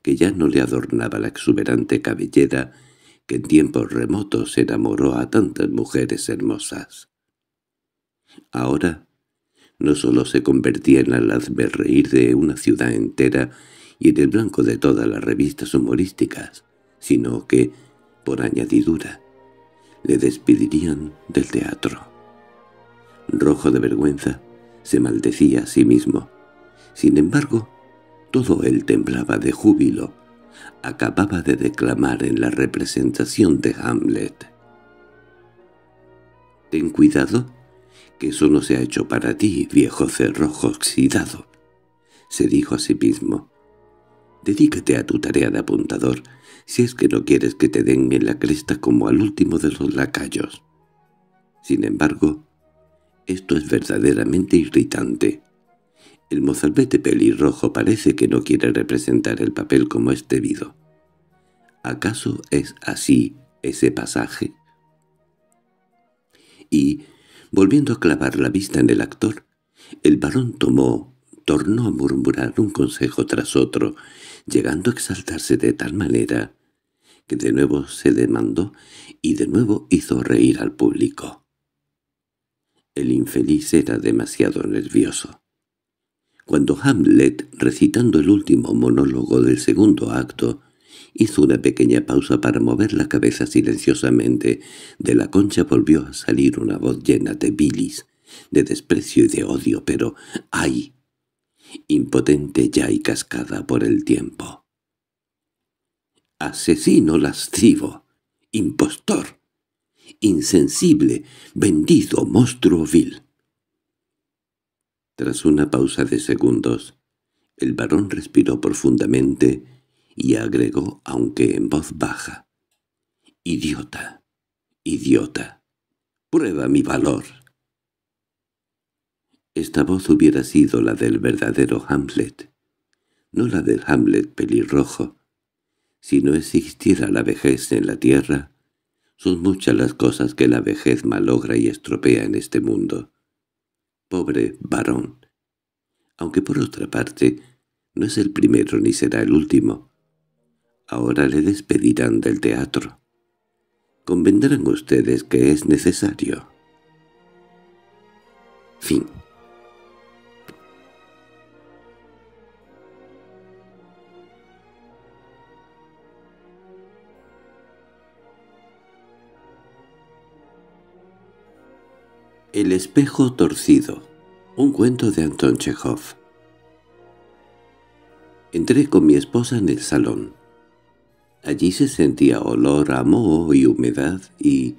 Speaker 1: que ya no le adornaba la exuberante cabellera que en tiempos remotos enamoró a tantas mujeres hermosas. Ahora no sólo se convertía en el reír de una ciudad entera, y en el blanco de todas las revistas humorísticas, sino que, por añadidura, le despedirían del teatro. Rojo de vergüenza, se maldecía a sí mismo. Sin embargo, todo él temblaba de júbilo. Acababa de declamar en la representación de Hamlet. «Ten cuidado, que eso no se ha hecho para ti, viejo cerrojo oxidado», se dijo a sí mismo. Dedícate a tu tarea de apuntador, si es que no quieres que te den en la cresta como al último de los lacayos. Sin embargo, esto es verdaderamente irritante. El mozalbete pelirrojo parece que no quiere representar el papel como es debido. ¿Acaso es así ese pasaje? Y, volviendo a clavar la vista en el actor, el varón tomó, tornó a murmurar un consejo tras otro, llegando a exaltarse de tal manera que de nuevo se demandó y de nuevo hizo reír al público. El infeliz era demasiado nervioso. Cuando Hamlet, recitando el último monólogo del segundo acto, hizo una pequeña pausa para mover la cabeza silenciosamente, de la concha volvió a salir una voz llena de bilis, de desprecio y de odio, pero ¡ay! Impotente ya y cascada por el tiempo. Asesino lascivo, impostor, insensible, vendido, monstruo vil. Tras una pausa de segundos, el varón respiró profundamente y agregó, aunque en voz baja, «Idiota, idiota, prueba mi valor». Esta voz hubiera sido la del verdadero Hamlet, no la del Hamlet pelirrojo. Si no existiera la vejez en la tierra, son muchas las cosas que la vejez malogra y estropea en este mundo. Pobre varón. Aunque por otra parte, no es el primero ni será el último. Ahora le despedirán del teatro. Convendrán ustedes que es necesario. Fin. El espejo torcido. Un cuento de Anton Chekhov. Entré con mi esposa en el salón. Allí se sentía olor a moho y humedad y,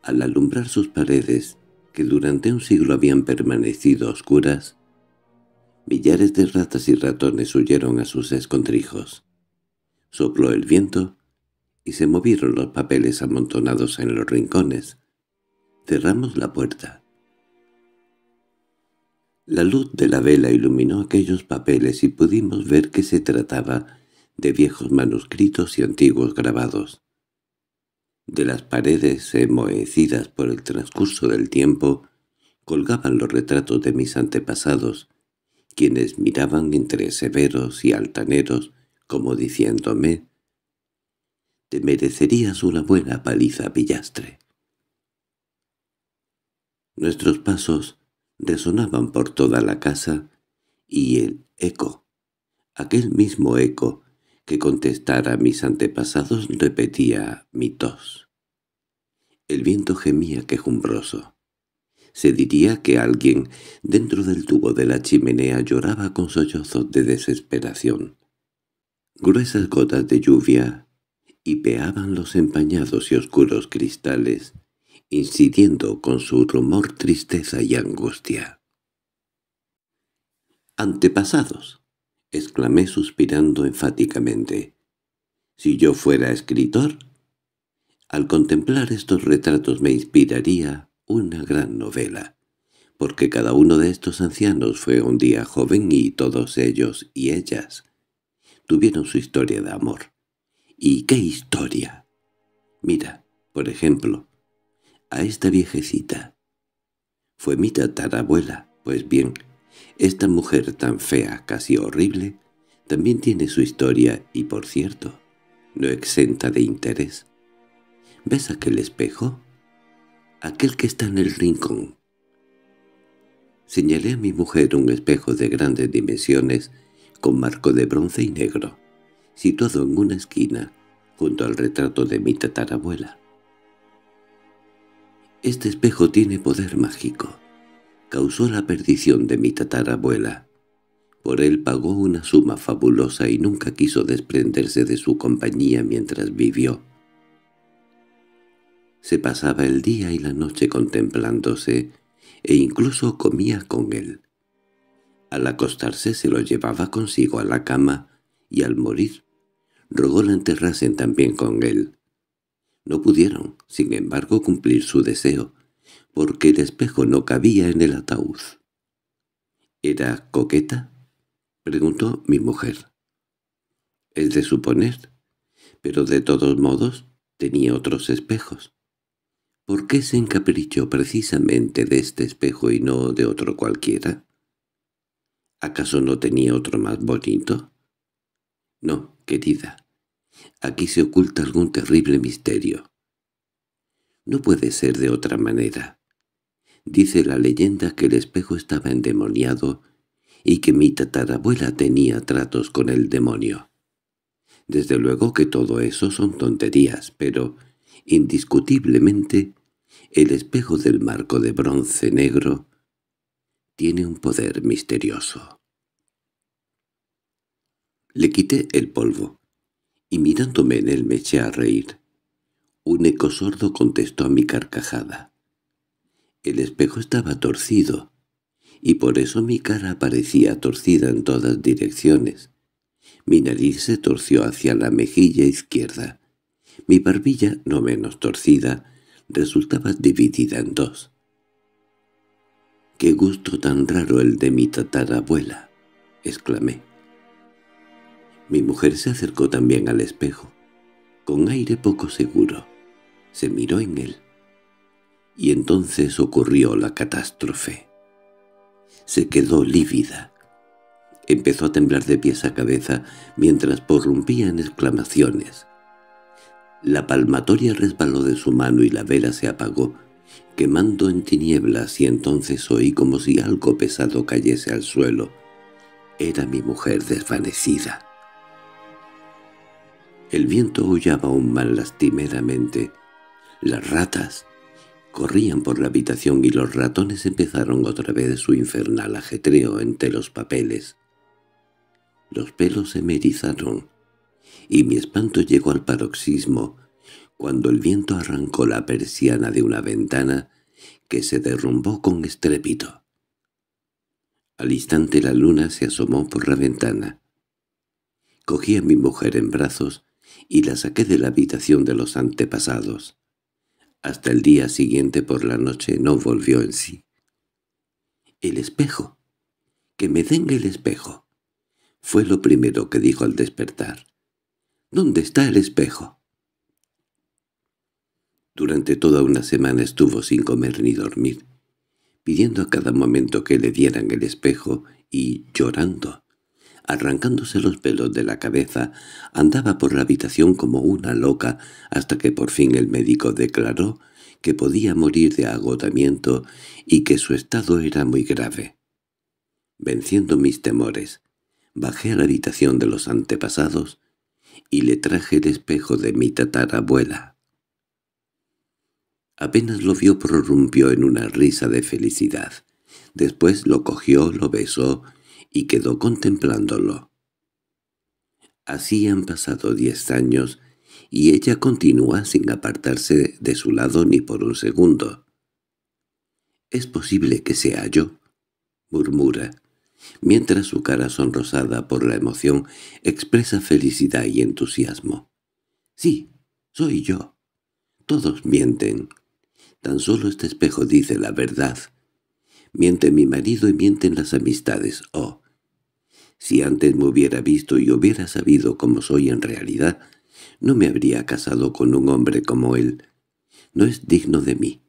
Speaker 1: al alumbrar sus paredes, que durante un siglo habían permanecido oscuras, millares de ratas y ratones huyeron a sus escondrijos. Sopló el viento y se movieron los papeles amontonados en los rincones. Cerramos la puerta. La luz de la vela iluminó aquellos papeles y pudimos ver que se trataba de viejos manuscritos y antiguos grabados. De las paredes enmohecidas por el transcurso del tiempo colgaban los retratos de mis antepasados, quienes miraban entre severos y altaneros, como diciéndome, «Te merecerías una buena paliza, pillastre». Nuestros pasos resonaban por toda la casa, y el eco, aquel mismo eco que contestara a mis antepasados, repetía mi tos. El viento gemía quejumbroso. Se diría que alguien dentro del tubo de la chimenea lloraba con sollozos de desesperación. Gruesas gotas de lluvia hipeaban los empañados y oscuros cristales, incidiendo con su rumor tristeza y angustia. Antepasados, exclamé suspirando enfáticamente. Si yo fuera escritor, al contemplar estos retratos me inspiraría una gran novela, porque cada uno de estos ancianos fue un día joven y todos ellos y ellas tuvieron su historia de amor. ¿Y qué historia? Mira, por ejemplo, a esta viejecita. Fue mi tatarabuela, pues bien, esta mujer tan fea, casi horrible, también tiene su historia y, por cierto, no exenta de interés. ¿Ves aquel espejo? Aquel que está en el rincón. Señalé a mi mujer un espejo de grandes dimensiones con marco de bronce y negro, situado en una esquina, junto al retrato de mi tatarabuela. Este espejo tiene poder mágico. Causó la perdición de mi tatarabuela. Por él pagó una suma fabulosa y nunca quiso desprenderse de su compañía mientras vivió. Se pasaba el día y la noche contemplándose, e incluso comía con él. Al acostarse se lo llevaba consigo a la cama, y al morir rogó la enterrasen también con él. No pudieron, sin embargo, cumplir su deseo, porque el espejo no cabía en el ataúd. ¿Era coqueta? preguntó mi mujer. Es de suponer, pero de todos modos tenía otros espejos. ¿Por qué se encaprichó precisamente de este espejo y no de otro cualquiera? ¿Acaso no tenía otro más bonito? No, querida, Aquí se oculta algún terrible misterio. No puede ser de otra manera. Dice la leyenda que el espejo estaba endemoniado y que mi tatarabuela tenía tratos con el demonio. Desde luego que todo eso son tonterías, pero, indiscutiblemente, el espejo del marco de bronce negro tiene un poder misterioso. Le quité el polvo y mirándome en él me eché a reír. Un eco sordo contestó a mi carcajada. El espejo estaba torcido, y por eso mi cara parecía torcida en todas direcciones. Mi nariz se torció hacia la mejilla izquierda. Mi barbilla, no menos torcida, resultaba dividida en dos. —¡Qué gusto tan raro el de mi tatarabuela! —exclamé. Mi mujer se acercó también al espejo, con aire poco seguro. Se miró en él. Y entonces ocurrió la catástrofe. Se quedó lívida. Empezó a temblar de pies a cabeza mientras porrumpía en exclamaciones. La palmatoria resbaló de su mano y la vela se apagó, quemando en tinieblas y entonces oí como si algo pesado cayese al suelo. Era mi mujer desvanecida. El viento aullaba aún más lastimeramente. Las ratas corrían por la habitación y los ratones empezaron otra vez su infernal ajetreo entre los papeles. Los pelos se me erizaron, y mi espanto llegó al paroxismo cuando el viento arrancó la persiana de una ventana que se derrumbó con estrépito. Al instante la luna se asomó por la ventana. Cogí a mi mujer en brazos y la saqué de la habitación de los antepasados. Hasta el día siguiente por la noche no volvió en sí. «El espejo. Que me den el espejo» fue lo primero que dijo al despertar. —¿Dónde está el espejo? Durante toda una semana estuvo sin comer ni dormir, pidiendo a cada momento que le dieran el espejo y llorando. Arrancándose los pelos de la cabeza, andaba por la habitación como una loca hasta que por fin el médico declaró que podía morir de agotamiento y que su estado era muy grave. Venciendo mis temores, Bajé a la habitación de los antepasados y le traje el espejo de mi tatarabuela. Apenas lo vio prorrumpió en una risa de felicidad. Después lo cogió, lo besó y quedó contemplándolo. Así han pasado diez años y ella continúa sin apartarse de su lado ni por un segundo. «¿Es posible que sea yo?» murmura mientras su cara sonrosada por la emoción expresa felicidad y entusiasmo. «Sí, soy yo. Todos mienten. Tan solo este espejo dice la verdad. Miente mi marido y mienten las amistades. Oh, si antes me hubiera visto y hubiera sabido cómo soy en realidad, no me habría casado con un hombre como él. No es digno de mí.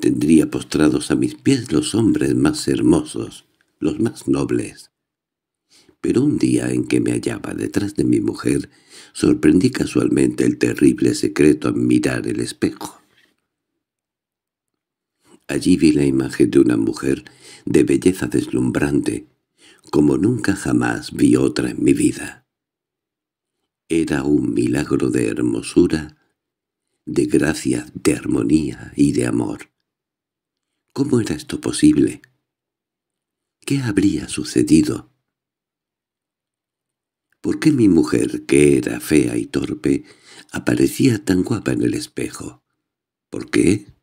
Speaker 1: Tendría postrados a mis pies los hombres más hermosos los más nobles. Pero un día en que me hallaba detrás de mi mujer, sorprendí casualmente el terrible secreto al mirar el espejo. Allí vi la imagen de una mujer de belleza deslumbrante, como nunca jamás vi otra en mi vida. Era un milagro de hermosura, de gracia, de armonía y de amor. ¿Cómo era esto posible? ¿Qué habría sucedido? ¿Por qué mi mujer, que era fea y torpe, aparecía tan guapa en el espejo? ¿Por qué?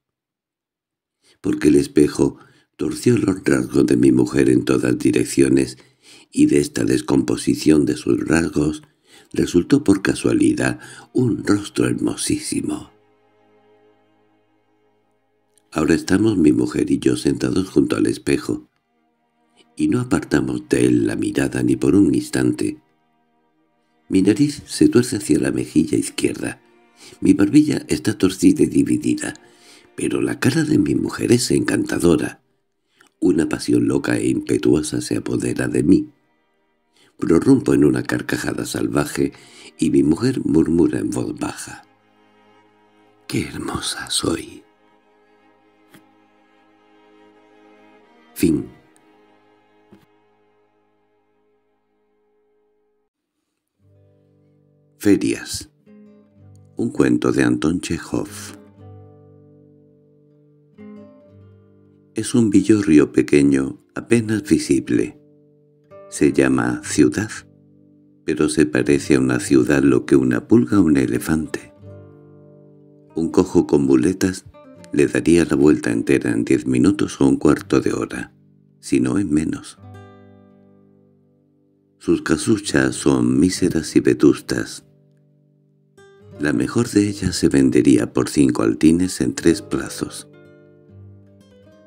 Speaker 1: Porque el espejo torció los rasgos de mi mujer en todas direcciones y de esta descomposición de sus rasgos resultó por casualidad un rostro hermosísimo. Ahora estamos mi mujer y yo sentados junto al espejo, y no apartamos de él la mirada ni por un instante. Mi nariz se tuerce hacia la mejilla izquierda. Mi barbilla está torcida y dividida, pero la cara de mi mujer es encantadora. Una pasión loca e impetuosa se apodera de mí. Prorrumpo en una carcajada salvaje y mi mujer murmura en voz baja. ¡Qué hermosa soy! Fin Ferias. Un cuento de Anton Chekhov. Es un villorrio pequeño, apenas visible. Se llama ciudad, pero se parece a una ciudad lo que una pulga a un elefante. Un cojo con muletas le daría la vuelta entera en diez minutos o un cuarto de hora, si no en menos. Sus casuchas son míseras y vetustas, la mejor de ellas se vendería por cinco altines en tres plazos.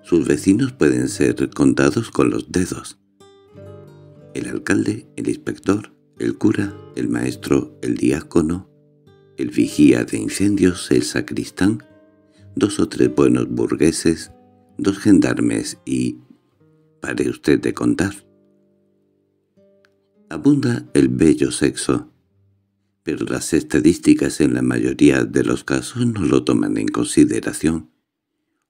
Speaker 1: Sus vecinos pueden ser contados con los dedos. El alcalde, el inspector, el cura, el maestro, el diácono, el vigía de incendios, el sacristán, dos o tres buenos burgueses, dos gendarmes y... pare usted de contar. Abunda el bello sexo, pero las estadísticas en la mayoría de los casos no lo toman en consideración,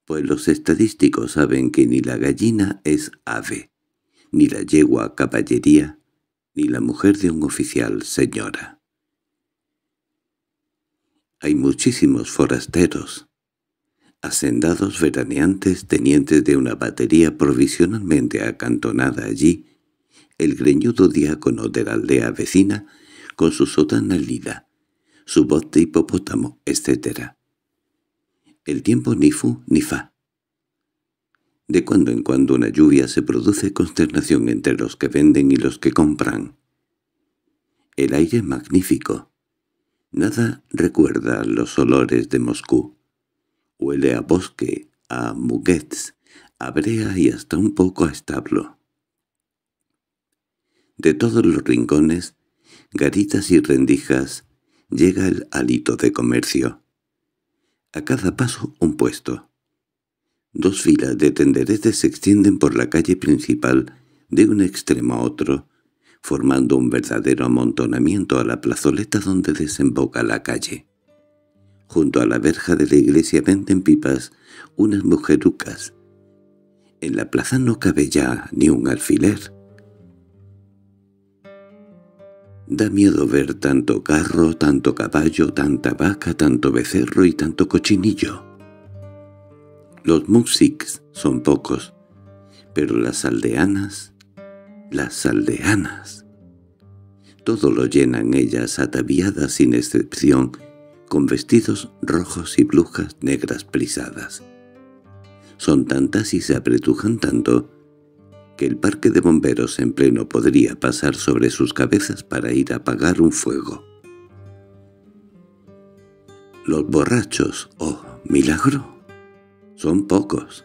Speaker 1: pues los estadísticos saben que ni la gallina es ave, ni la yegua caballería, ni la mujer de un oficial señora. Hay muchísimos forasteros, hacendados veraneantes tenientes de una batería provisionalmente acantonada allí, el greñudo diácono de la aldea vecina con su sotana lila, su voz de hipopótamo, etc. El tiempo ni fu ni fa. De cuando en cuando una lluvia se produce consternación entre los que venden y los que compran. El aire magnífico. Nada recuerda los olores de Moscú. Huele a bosque, a muguets, a brea y hasta un poco a establo. De todos los rincones garitas y rendijas, llega el hálito de comercio. A cada paso un puesto. Dos filas de tenderetes se extienden por la calle principal de un extremo a otro, formando un verdadero amontonamiento a la plazoleta donde desemboca la calle. Junto a la verja de la iglesia venden pipas unas mujerucas. En la plaza no cabe ya ni un alfiler. Da miedo ver tanto carro, tanto caballo, tanta vaca, tanto becerro y tanto cochinillo. Los musics son pocos, pero las aldeanas, las aldeanas. Todo lo llenan ellas ataviadas sin excepción, con vestidos rojos y blujas negras plisadas. Son tantas y se apretujan tanto que el parque de bomberos en pleno podría pasar sobre sus cabezas para ir a apagar un fuego. Los borrachos, oh, milagro, son pocos.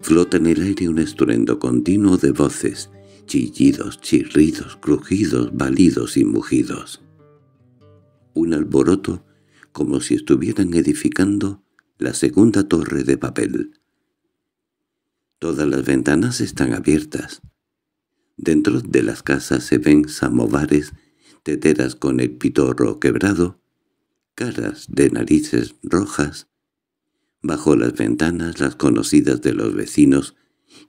Speaker 1: Flota en el aire un estruendo continuo de voces, chillidos, chirridos, crujidos, balidos y mugidos. Un alboroto como si estuvieran edificando la segunda torre de papel. Todas las ventanas están abiertas. Dentro de las casas se ven samovares, teteras con el pitorro quebrado, caras de narices rojas. Bajo las ventanas las conocidas de los vecinos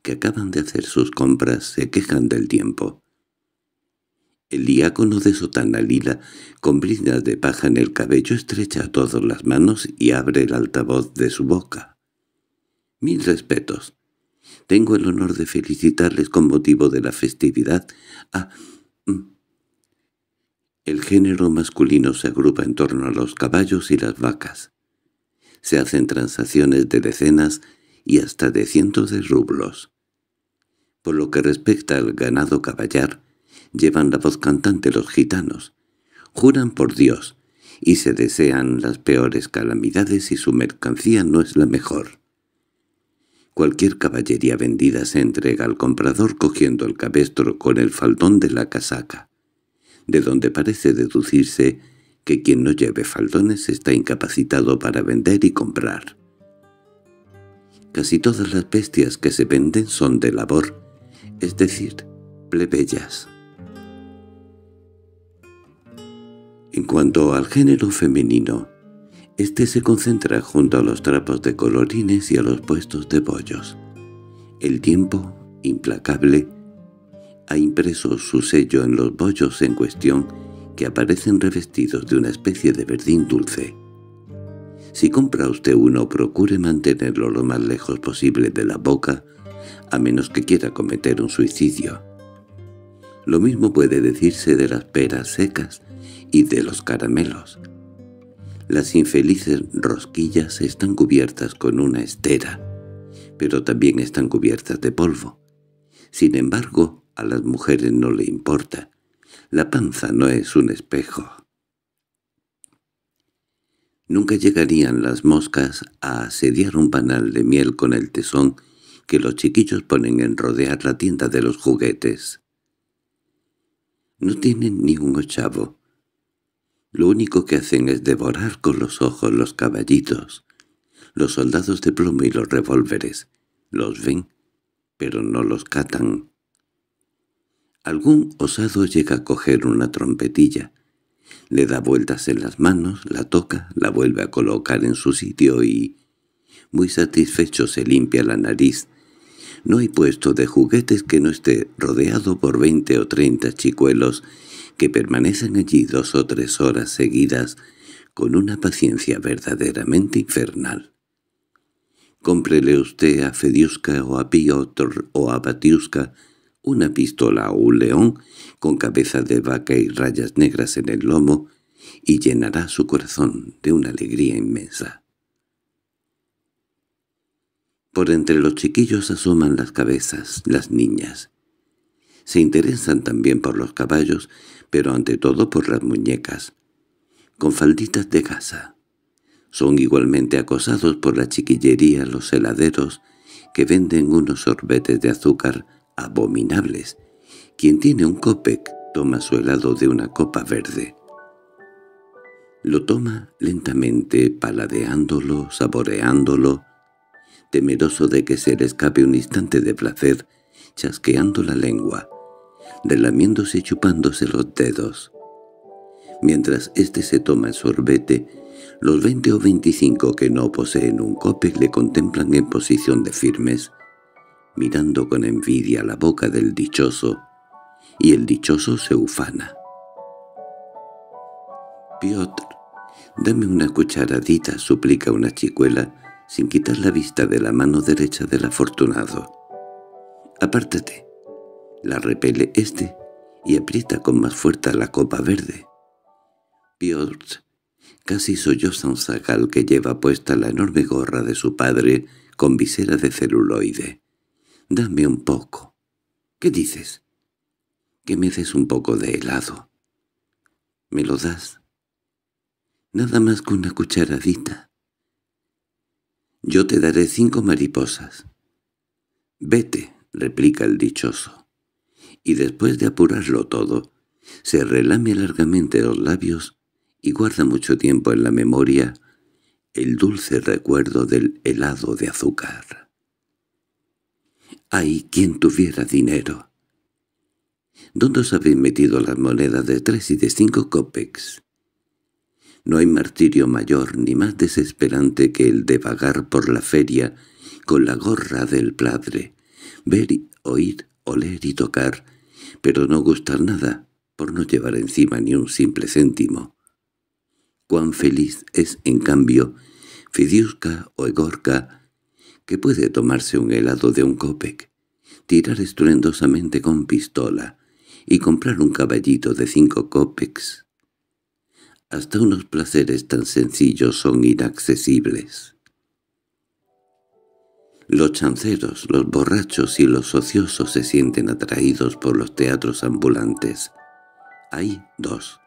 Speaker 1: que acaban de hacer sus compras se quejan del tiempo. El diácono de sotana lila, con brindas de paja en el cabello, estrecha a todas las manos y abre el altavoz de su boca. Mil respetos. Tengo el honor de felicitarles con motivo de la festividad a... Mm. El género masculino se agrupa en torno a los caballos y las vacas. Se hacen transacciones de decenas y hasta de cientos de rublos. Por lo que respecta al ganado caballar, llevan la voz cantante los gitanos. Juran por Dios, y se desean las peores calamidades si su mercancía no es la mejor. Cualquier caballería vendida se entrega al comprador cogiendo el cabestro con el faldón de la casaca, de donde parece deducirse que quien no lleve faldones está incapacitado para vender y comprar. Casi todas las bestias que se venden son de labor, es decir, plebeyas. En cuanto al género femenino, este se concentra junto a los trapos de colorines y a los puestos de bollos. El tiempo, implacable, ha impreso su sello en los bollos en cuestión que aparecen revestidos de una especie de verdín dulce. Si compra usted uno, procure mantenerlo lo más lejos posible de la boca, a menos que quiera cometer un suicidio. Lo mismo puede decirse de las peras secas y de los caramelos. Las infelices rosquillas están cubiertas con una estera, pero también están cubiertas de polvo. Sin embargo, a las mujeres no le importa. La panza no es un espejo. Nunca llegarían las moscas a asediar un panal de miel con el tesón que los chiquillos ponen en rodear la tienda de los juguetes. No tienen ni un ochavo, lo único que hacen es devorar con los ojos los caballitos, los soldados de plomo y los revólveres. Los ven, pero no los catan. Algún osado llega a coger una trompetilla, le da vueltas en las manos, la toca, la vuelve a colocar en su sitio y, muy satisfecho, se limpia la nariz. No hay puesto de juguetes que no esté rodeado por veinte o treinta chicuelos que permanecen allí dos o tres horas seguidas con una paciencia verdaderamente infernal. Cómprele usted a Fediuska o a Piotr o a Batiuska una pistola o un león con cabeza de vaca y rayas negras en el lomo y llenará su corazón de una alegría inmensa. Por entre los chiquillos asoman las cabezas, las niñas. Se interesan también por los caballos, pero ante todo por las muñecas, con falditas de gasa. Son igualmente acosados por la chiquillería los heladeros que venden unos sorbetes de azúcar abominables. Quien tiene un copec toma su helado de una copa verde. Lo toma lentamente, paladeándolo, saboreándolo, temeroso de que se le escape un instante de placer, chasqueando la lengua, relamiéndose y chupándose los dedos. Mientras éste se toma el sorbete, los veinte o veinticinco que no poseen un copec le contemplan en posición de firmes, mirando con envidia la boca del dichoso, y el dichoso se ufana. «Piotr, dame una cucharadita», suplica una chicuela, sin quitar la vista de la mano derecha del afortunado. «Apártate». La repele este y aprieta con más fuerza la copa verde. Piotr casi solloza un zagal que lleva puesta la enorme gorra de su padre con visera de celuloide. Dame un poco. ¿Qué dices? Que me des un poco de helado. ¿Me lo das? Nada más que una cucharadita. Yo te daré cinco mariposas. Vete, replica el dichoso. Y después de apurarlo todo, se relame largamente los labios y guarda mucho tiempo en la memoria el dulce recuerdo del helado de azúcar. ¡Ay, quien tuviera dinero! ¿Dónde os habéis metido las monedas de tres y de cinco copex? No hay martirio mayor ni más desesperante que el de vagar por la feria con la gorra del padre, ver, oír, oler y tocar, pero no gustar nada, por no llevar encima ni un simple céntimo. Cuán feliz es, en cambio, Fidiuska o Egorka, que puede tomarse un helado de un copec, tirar estruendosamente con pistola y comprar un caballito de cinco copecs. Hasta unos placeres tan sencillos son inaccesibles. Los chanceros, los borrachos y los ociosos se sienten atraídos por los teatros ambulantes. Hay dos.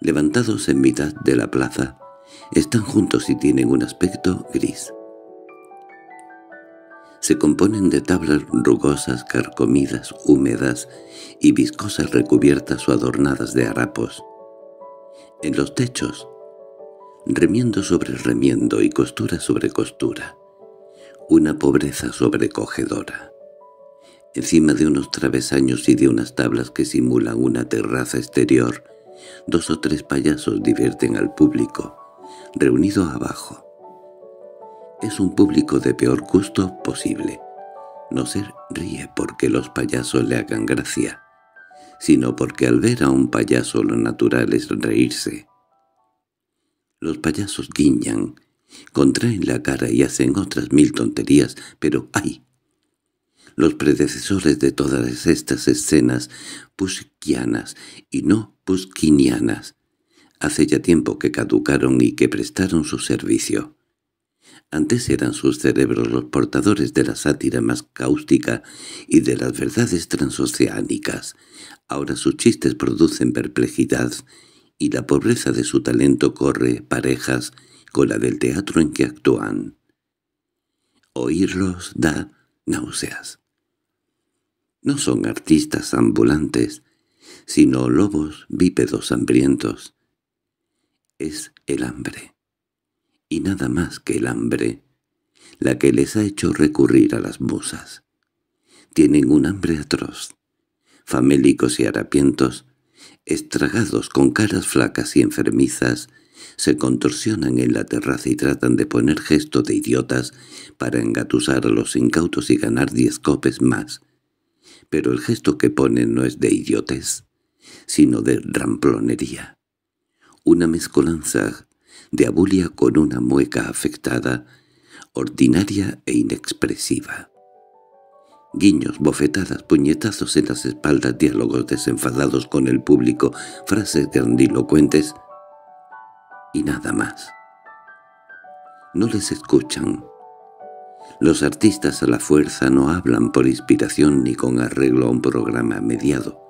Speaker 1: Levantados en mitad de la plaza, están juntos y tienen un aspecto gris se componen de tablas rugosas, carcomidas, húmedas y viscosas recubiertas o adornadas de harapos. En los techos, remiendo sobre remiendo y costura sobre costura, una pobreza sobrecogedora. Encima de unos travesaños y de unas tablas que simulan una terraza exterior, dos o tres payasos divierten al público, reunido abajo es un público de peor gusto posible. No se ríe porque los payasos le hagan gracia, sino porque al ver a un payaso lo natural es reírse. Los payasos guiñan, contraen la cara y hacen otras mil tonterías, pero ¡ay! Los predecesores de todas estas escenas pusquianas y no pusquinianas hace ya tiempo que caducaron y que prestaron su servicio. Antes eran sus cerebros los portadores de la sátira más cáustica y de las verdades transoceánicas. Ahora sus chistes producen perplejidad y la pobreza de su talento corre parejas con la del teatro en que actúan. Oírlos da náuseas. No son artistas ambulantes, sino lobos bípedos hambrientos. Es el hambre y nada más que el hambre, la que les ha hecho recurrir a las musas. Tienen un hambre atroz, famélicos y harapientos, estragados con caras flacas y enfermizas, se contorsionan en la terraza y tratan de poner gesto de idiotas para engatusar a los incautos y ganar diez copes más. Pero el gesto que ponen no es de idiotes, sino de ramplonería. Una mezcolanza de abulia con una mueca afectada, ordinaria e inexpresiva. Guiños, bofetadas, puñetazos en las espaldas, diálogos desenfadados con el público, frases grandilocuentes y nada más. No les escuchan. Los artistas a la fuerza no hablan por inspiración ni con arreglo a un programa mediado.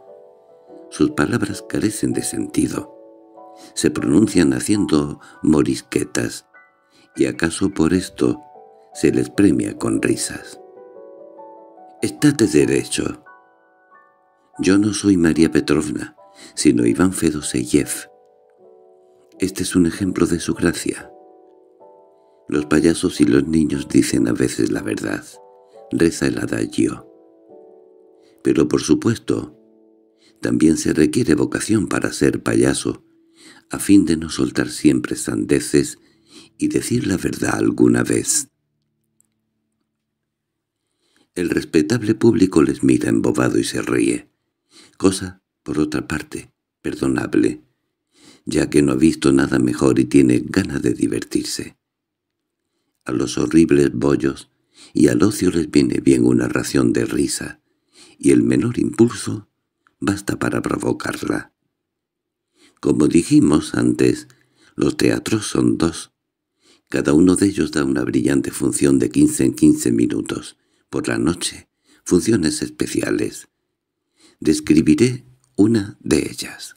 Speaker 1: Sus palabras carecen de sentido. Se pronuncian haciendo morisquetas, y acaso por esto se les premia con risas. «Estate derecho». Yo no soy María Petrovna, sino Iván Fedoseyev. Este es un ejemplo de su gracia. Los payasos y los niños dicen a veces la verdad, reza el adagio. Pero por supuesto, también se requiere vocación para ser payaso, a fin de no soltar siempre sandeces y decir la verdad alguna vez. El respetable público les mira embobado y se ríe, cosa, por otra parte, perdonable, ya que no ha visto nada mejor y tiene ganas de divertirse. A los horribles bollos y al ocio les viene bien una ración de risa, y el menor impulso basta para provocarla. Como dijimos antes, los teatros son dos. Cada uno de ellos da una brillante función de quince en quince minutos, por la noche, funciones especiales. Describiré una de ellas.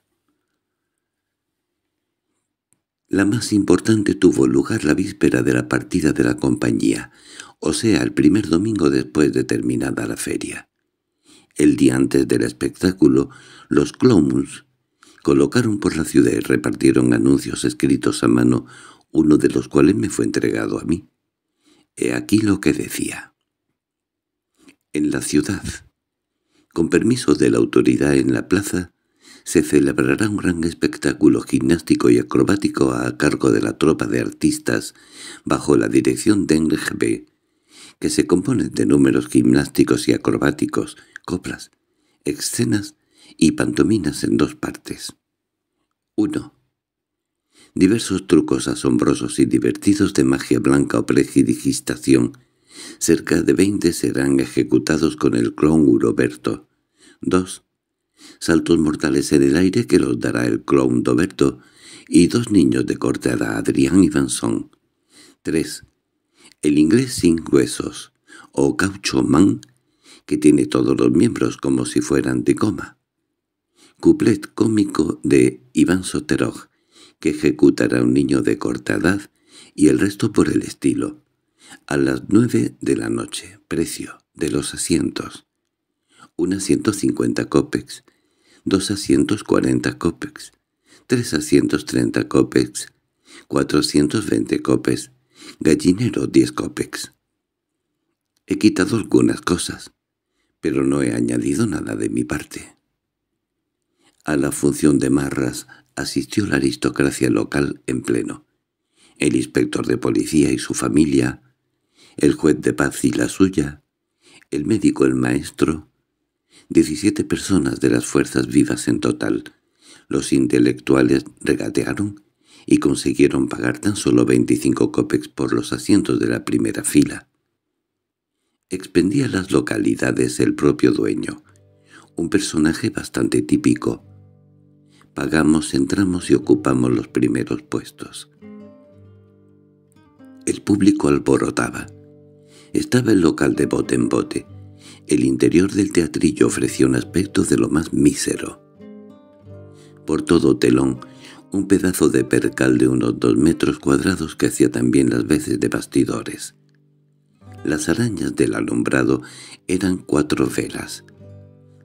Speaker 1: La más importante tuvo lugar la víspera de la partida de la compañía, o sea, el primer domingo después de terminada la feria. El día antes del espectáculo, los clowns colocaron por la ciudad y repartieron anuncios escritos a mano, uno de los cuales me fue entregado a mí. He aquí lo que decía. En la ciudad, con permiso de la autoridad en la plaza, se celebrará un gran espectáculo gimnástico y acrobático a cargo de la tropa de artistas bajo la dirección de NGB, que se compone de números gimnásticos y acrobáticos, coplas, escenas y pantominas en dos partes. 1. Diversos trucos asombrosos y divertidos de magia blanca o prejidigistación. Cerca de veinte serán ejecutados con el clown Uroberto. 2 saltos mortales en el aire que los dará el clown Doberto, y dos niños de corte edad, Adrián y Vanson. 3. El inglés sin huesos, o caucho man, que tiene todos los miembros como si fueran de goma. Cuplet cómico de Iván Soteroj, que ejecutará un niño de corta edad, y el resto por el estilo. A las nueve de la noche, precio de los asientos. Unas 150 copex, dos asientos 40 copex, tres asientos 30 copex, 420 copes, gallinero 10 copex. He quitado algunas cosas, pero no he añadido nada de mi parte. A la función de marras asistió la aristocracia local en pleno. El inspector de policía y su familia, el juez de paz y la suya, el médico el maestro, 17 personas de las fuerzas vivas en total. Los intelectuales regatearon y consiguieron pagar tan solo 25 copex por los asientos de la primera fila. Expendía las localidades el propio dueño, un personaje bastante típico. Pagamos, entramos y ocupamos los primeros puestos. El público alborotaba. Estaba el local de bote en bote, el interior del teatrillo ofrecía un aspecto de lo más mísero. Por todo telón, un pedazo de percal de unos dos metros cuadrados que hacía también las veces de bastidores. Las arañas del alumbrado eran cuatro velas.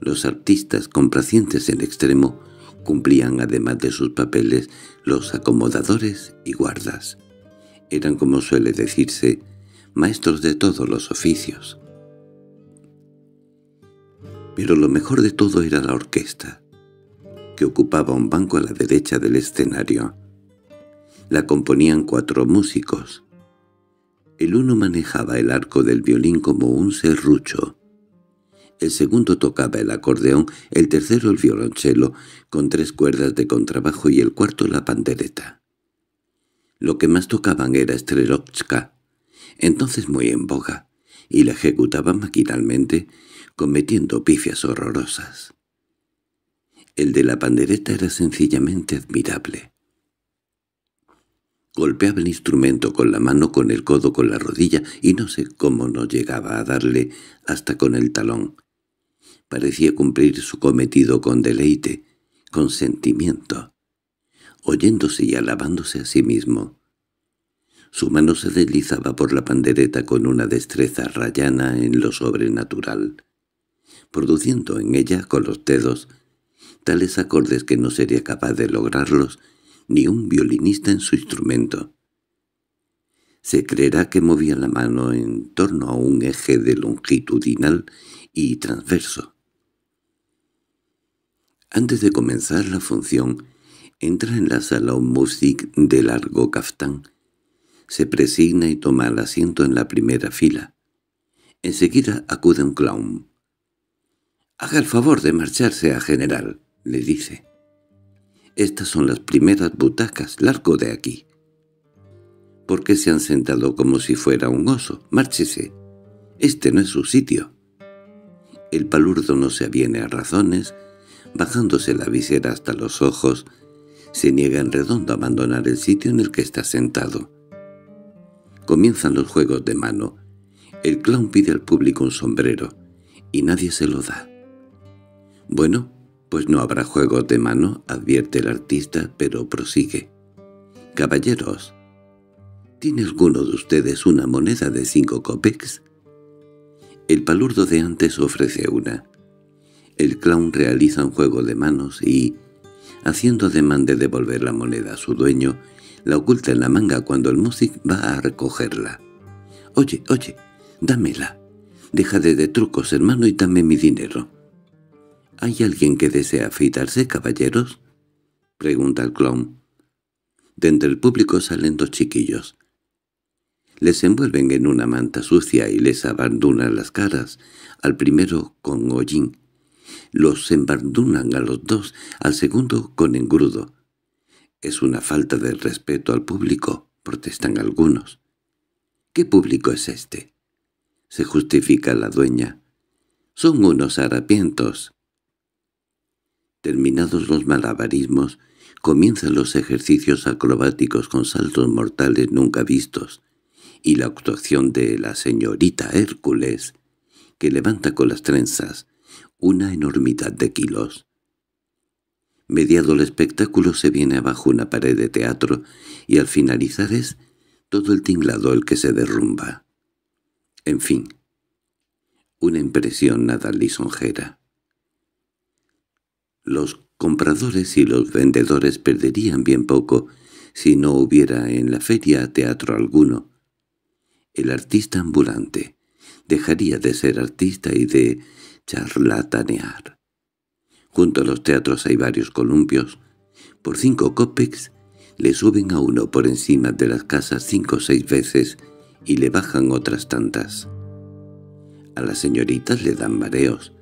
Speaker 1: Los artistas, complacientes en extremo, cumplían además de sus papeles los acomodadores y guardas. Eran, como suele decirse, maestros de todos los oficios. Pero lo mejor de todo era la orquesta, que ocupaba un banco a la derecha del escenario. La componían cuatro músicos. El uno manejaba el arco del violín como un serrucho. El segundo tocaba el acordeón, el tercero el violonchelo, con tres cuerdas de contrabajo y el cuarto la pandereta. Lo que más tocaban era Strelovska, entonces muy en boga, y la ejecutaban maquinalmente, cometiendo pifias horrorosas. El de la pandereta era sencillamente admirable. Golpeaba el instrumento con la mano, con el codo, con la rodilla, y no sé cómo no llegaba a darle hasta con el talón. Parecía cumplir su cometido con deleite, con sentimiento, oyéndose y alabándose a sí mismo. Su mano se deslizaba por la pandereta con una destreza rayana en lo sobrenatural, produciendo en ella con los dedos tales acordes que no sería capaz de lograrlos ni un violinista en su instrumento. Se creerá que movía la mano en torno a un eje de longitudinal y transverso. Antes de comenzar la función, entra en la sala un músic de largo caftán, se presigna y toma el asiento en la primera fila. Enseguida acude un clown. «Haga el favor de marcharse a general», le dice. «Estas son las primeras butacas, largo de aquí». «¿Por qué se han sentado como si fuera un oso? Márchese. Este no es su sitio». El palurdo no se aviene a razones, bajándose la visera hasta los ojos, se niega en redondo a abandonar el sitio en el que está sentado. Comienzan los juegos de mano. El clown pide al público un sombrero, y nadie se lo da. Bueno, pues no habrá juegos de mano, advierte el artista, pero prosigue. Caballeros, ¿tiene alguno de ustedes una moneda de cinco copex? El palurdo de antes ofrece una. El clown realiza un juego de manos y, haciendo ademán de devolver la moneda a su dueño, la oculta en la manga cuando el músico va a recogerla. «Oye, oye, dámela. Deja de, de trucos, hermano, y dame mi dinero». —¿Hay alguien que desea afeitarse, caballeros? —pregunta el clown. De entre el público salen dos chiquillos. Les envuelven en una manta sucia y les abandonan las caras, al primero con hollín. Los embardunan a los dos, al segundo con engrudo. «Es una falta de respeto al público», protestan algunos. «¿Qué público es este?» Se justifica la dueña. «Son unos harapientos». Terminados los malabarismos, comienzan los ejercicios acrobáticos con saltos mortales nunca vistos, y la actuación de la señorita Hércules, que levanta con las trenzas una enormidad de kilos. Mediado el espectáculo se viene abajo una pared de teatro y al finalizar es todo el tinglado el que se derrumba. En fin, una impresión nada lisonjera. Los compradores y los vendedores perderían bien poco si no hubiera en la feria teatro alguno. El artista ambulante dejaría de ser artista y de charlatanear. Junto a los teatros hay varios columpios. Por cinco copex le suben a uno por encima de las casas cinco o seis veces y le bajan otras tantas. A las señoritas le dan mareos,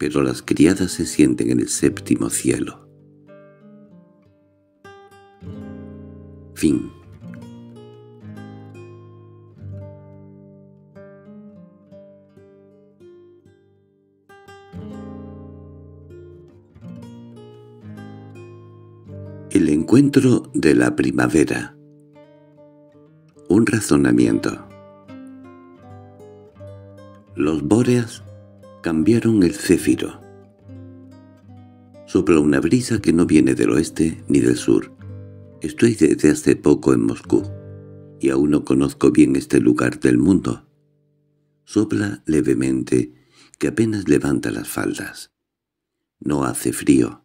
Speaker 1: pero las criadas se sienten en el séptimo cielo. Fin El encuentro de la primavera. Un razonamiento. Los bóreas cambiaron el céfiro. Sopla una brisa que no viene del oeste ni del sur. Estoy desde hace poco en Moscú, y aún no conozco bien este lugar del mundo. Sopla levemente, que apenas levanta las faldas. No hace frío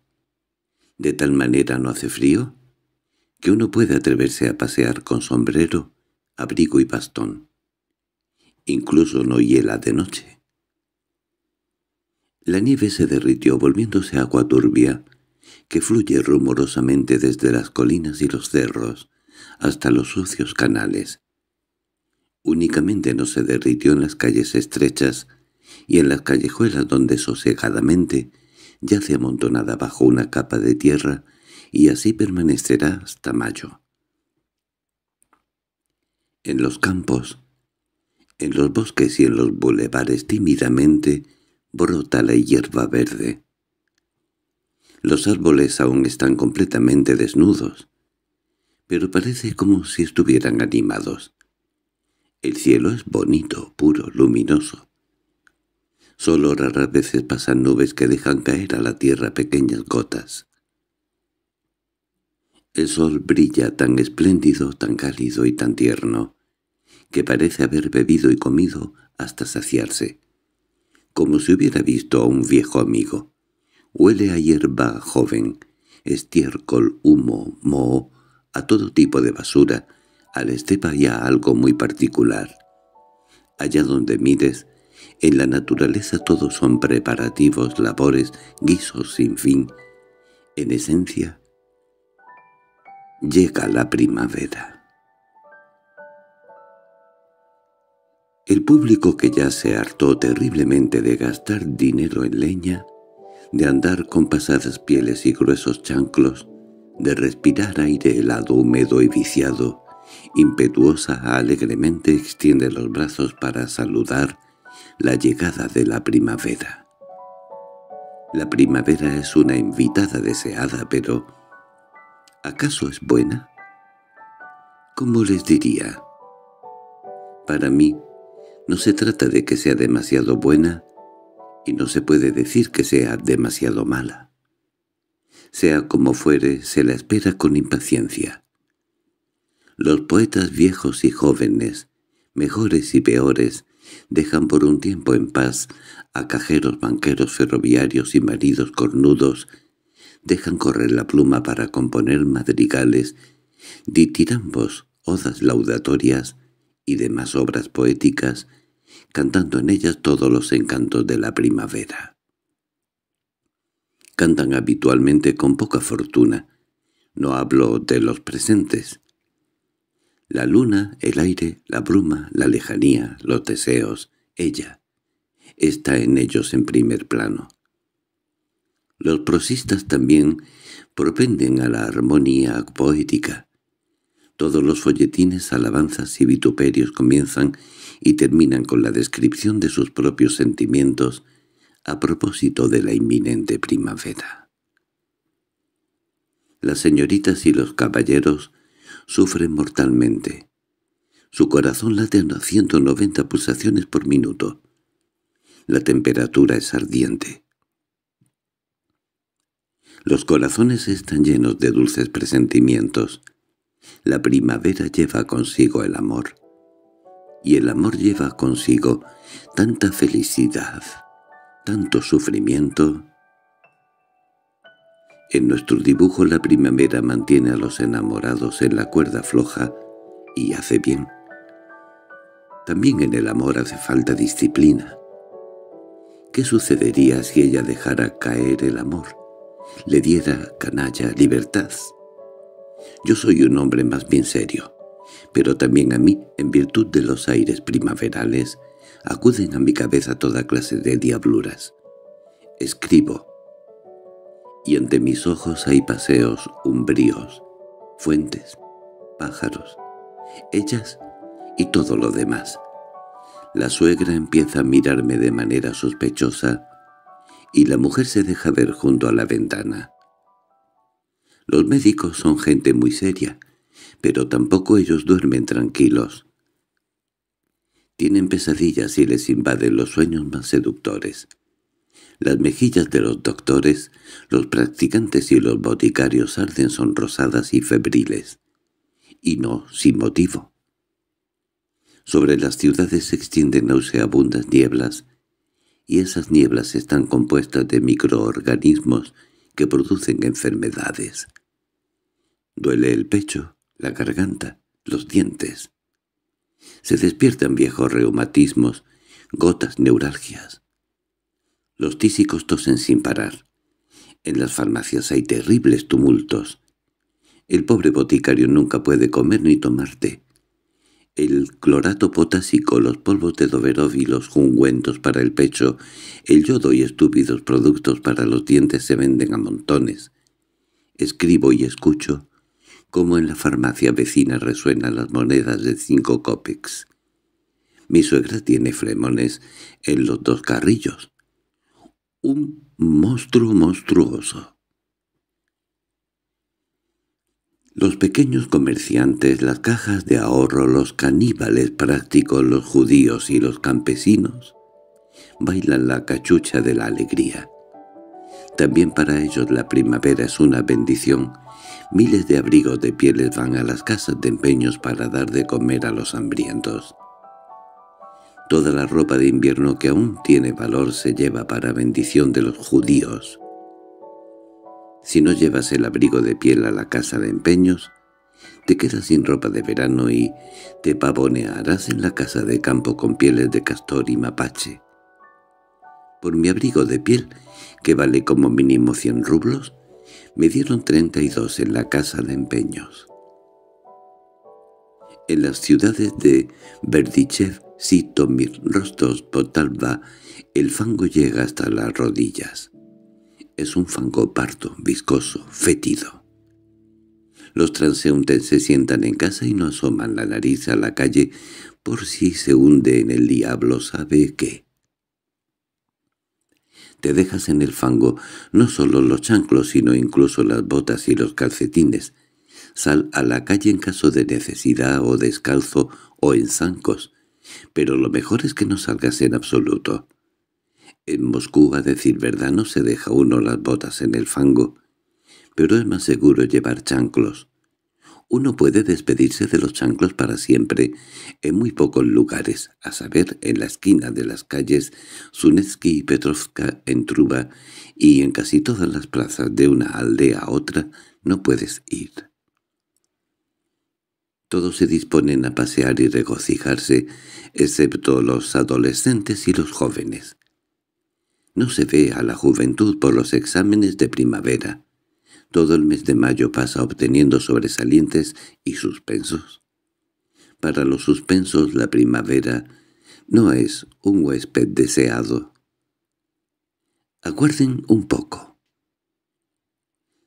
Speaker 1: de tal manera no hace frío, que uno puede atreverse a pasear con sombrero, abrigo y bastón. Incluso no hiela de noche. La nieve se derritió volviéndose agua turbia, que fluye rumorosamente desde las colinas y los cerros hasta los sucios canales. Únicamente no se derritió en las calles estrechas y en las callejuelas donde sosegadamente yace amontonada bajo una capa de tierra y así permanecerá hasta mayo. En los campos, en los bosques y en los bulevares tímidamente brota la hierba verde. Los árboles aún están completamente desnudos, pero parece como si estuvieran animados. El cielo es bonito, puro, luminoso. Solo raras veces pasan nubes que dejan caer a la tierra pequeñas gotas. El sol brilla tan espléndido, tan cálido y tan tierno, que parece haber bebido y comido hasta saciarse, como si hubiera visto a un viejo amigo. Huele a hierba joven, estiércol, humo, moho, a todo tipo de basura, al estepa y a algo muy particular. Allá donde mires, en la naturaleza todos son preparativos, labores, guisos sin fin. En esencia, llega la primavera. El público que ya se hartó terriblemente de gastar dinero en leña, de andar con pasadas pieles y gruesos chanclos, de respirar aire helado, húmedo y viciado, impetuosa alegremente extiende los brazos para saludar la llegada de la primavera. La primavera es una invitada deseada, pero ¿acaso es buena? ¿Cómo les diría? Para mí, no se trata de que sea demasiado buena y no se puede decir que sea demasiado mala. Sea como fuere, se la espera con impaciencia. Los poetas viejos y jóvenes, mejores y peores, dejan por un tiempo en paz a cajeros, banqueros, ferroviarios y maridos cornudos, dejan correr la pluma para componer madrigales, ditirambos, odas laudatorias y demás obras poéticas, cantando en ellas todos los encantos de la primavera. Cantan habitualmente con poca fortuna. No hablo de los presentes. La luna, el aire, la bruma, la lejanía, los deseos, ella, está en ellos en primer plano. Los prosistas también propenden a la armonía poética. Todos los folletines, alabanzas y vituperios comienzan y terminan con la descripción de sus propios sentimientos a propósito de la inminente primavera. Las señoritas y los caballeros sufren mortalmente. Su corazón late a 190 pulsaciones por minuto. La temperatura es ardiente. Los corazones están llenos de dulces presentimientos. La primavera lleva consigo el amor y el amor lleva consigo tanta felicidad, tanto sufrimiento. En nuestro dibujo la primavera mantiene a los enamorados en la cuerda floja y hace bien. También en el amor hace falta disciplina. ¿Qué sucedería si ella dejara caer el amor? Le diera canalla libertad. Yo soy un hombre más bien serio pero también a mí, en virtud de los aires primaverales, acuden a mi cabeza toda clase de diabluras. Escribo, y ante mis ojos hay paseos umbríos, fuentes, pájaros, ellas y todo lo demás. La suegra empieza a mirarme de manera sospechosa y la mujer se deja ver junto a la ventana. Los médicos son gente muy seria, pero tampoco ellos duermen tranquilos. Tienen pesadillas y les invaden los sueños más seductores. Las mejillas de los doctores, los practicantes y los boticarios arden sonrosadas y febriles, y no sin motivo. Sobre las ciudades se extienden nauseabundas nieblas, y esas nieblas están compuestas de microorganismos que producen enfermedades. Duele el pecho, la garganta, los dientes. Se despiertan viejos reumatismos, gotas neuralgias. Los tísicos tosen sin parar. En las farmacias hay terribles tumultos. El pobre boticario nunca puede comer ni tomar té. El clorato potásico, los polvos de Doverov y los ungüentos para el pecho, el yodo y estúpidos productos para los dientes se venden a montones. Escribo y escucho como en la farmacia vecina resuenan las monedas de cinco copex. Mi suegra tiene fremones en los dos carrillos un monstruo monstruoso. Los pequeños comerciantes, las cajas de ahorro, los caníbales prácticos, los judíos y los campesinos bailan la cachucha de la alegría. También para ellos la primavera es una bendición. Miles de abrigos de pieles van a las casas de empeños para dar de comer a los hambrientos. Toda la ropa de invierno que aún tiene valor se lleva para bendición de los judíos. Si no llevas el abrigo de piel a la casa de empeños, te quedas sin ropa de verano y te pavonearás en la casa de campo con pieles de castor y mapache. Por mi abrigo de piel, que vale como mínimo cien rublos, me dieron treinta y dos en la casa de empeños. En las ciudades de Berdichev Sitomir, Rostos, Potalba, el fango llega hasta las rodillas. Es un fango parto, viscoso, fétido. Los transeúntes se sientan en casa y no asoman la nariz a la calle por si se hunde en el diablo sabe qué. Te dejas en el fango no solo los chanclos sino incluso las botas y los calcetines. Sal a la calle en caso de necesidad o descalzo o en zancos, pero lo mejor es que no salgas en absoluto. En Moscú, a decir verdad, no se deja uno las botas en el fango, pero es más seguro llevar chanclos. Uno puede despedirse de los chanclos para siempre en muy pocos lugares, a saber, en la esquina de las calles Zunetsky y Petrovka en Truba, y en casi todas las plazas de una aldea a otra no puedes ir. Todos se disponen a pasear y regocijarse, excepto los adolescentes y los jóvenes. No se ve a la juventud por los exámenes de primavera. Todo el mes de mayo pasa obteniendo sobresalientes y suspensos. Para los suspensos la primavera no es un huésped deseado. Aguarden un poco.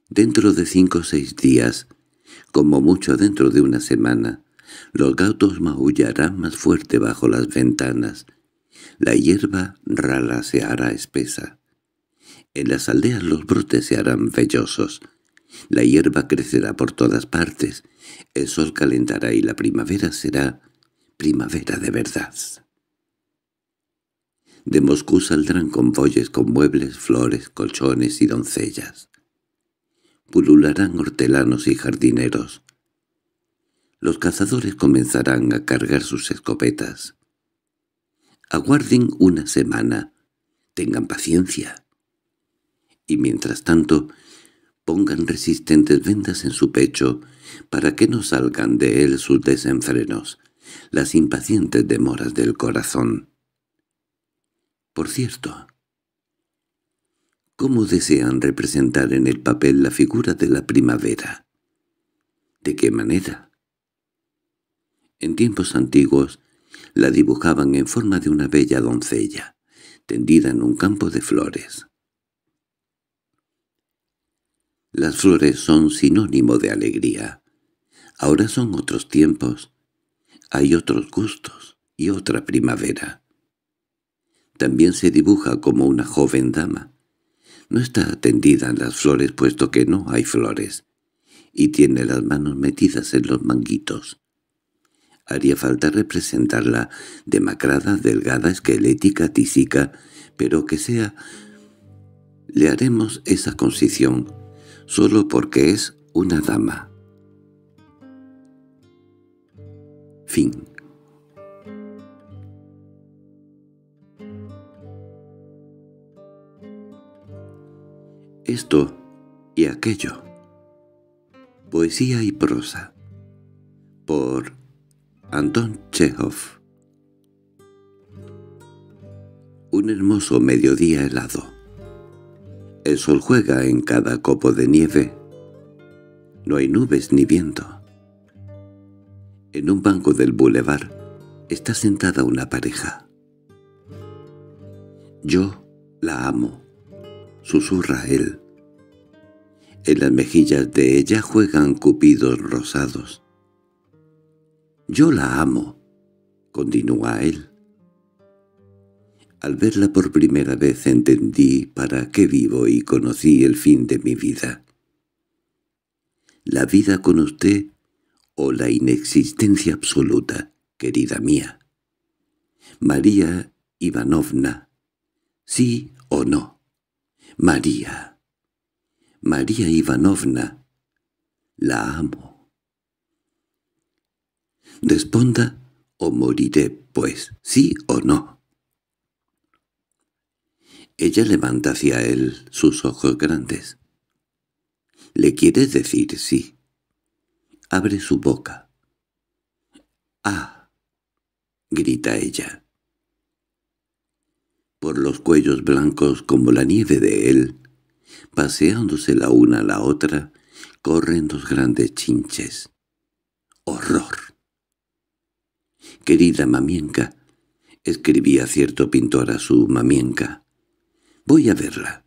Speaker 1: Dentro de cinco o seis días como mucho dentro de una semana, los gatos maullarán más fuerte bajo las ventanas. La hierba rala se hará espesa. En las aldeas los brotes se harán vellosos. La hierba crecerá por todas partes. El sol calentará y la primavera será primavera de verdad. De Moscú saldrán convoyes con muebles, flores, colchones y doncellas pulularán hortelanos y jardineros. Los cazadores comenzarán a cargar sus escopetas. Aguarden una semana, tengan paciencia. Y mientras tanto, pongan resistentes vendas en su pecho para que no salgan de él sus desenfrenos, las impacientes demoras del corazón. Por cierto, ¿Cómo desean representar en el papel la figura de la primavera? ¿De qué manera? En tiempos antiguos la dibujaban en forma de una bella doncella, tendida en un campo de flores. Las flores son sinónimo de alegría. Ahora son otros tiempos. Hay otros gustos y otra primavera. También se dibuja como una joven dama, no está tendida en las flores puesto que no hay flores, y tiene las manos metidas en los manguitos. Haría falta representarla demacrada, delgada, esquelética, tísica, pero que sea... Le haremos esa concisión solo porque es una dama. Fin esto y aquello. Poesía y prosa. Por Anton Chekhov. Un hermoso mediodía helado. El sol juega en cada copo de nieve. No hay nubes ni viento. En un banco del bulevar está sentada una pareja. Yo la amo, susurra él. En las mejillas de ella juegan cupidos rosados. Yo la amo, continúa él. Al verla por primera vez entendí para qué vivo y conocí el fin de mi vida. La vida con usted o la inexistencia absoluta, querida mía. María Ivanovna, sí o no. María. María Ivanovna. La amo. Responda o moriré, pues, sí o no. Ella levanta hacia él sus ojos grandes. ¿Le quieres decir sí? Abre su boca. —¡Ah! —grita ella. Por los cuellos blancos como la nieve de él, paseándose la una a la otra, corren dos grandes chinches. ¡Horror! Querida mamienca, escribía cierto pintor a su mamienca, voy a verla.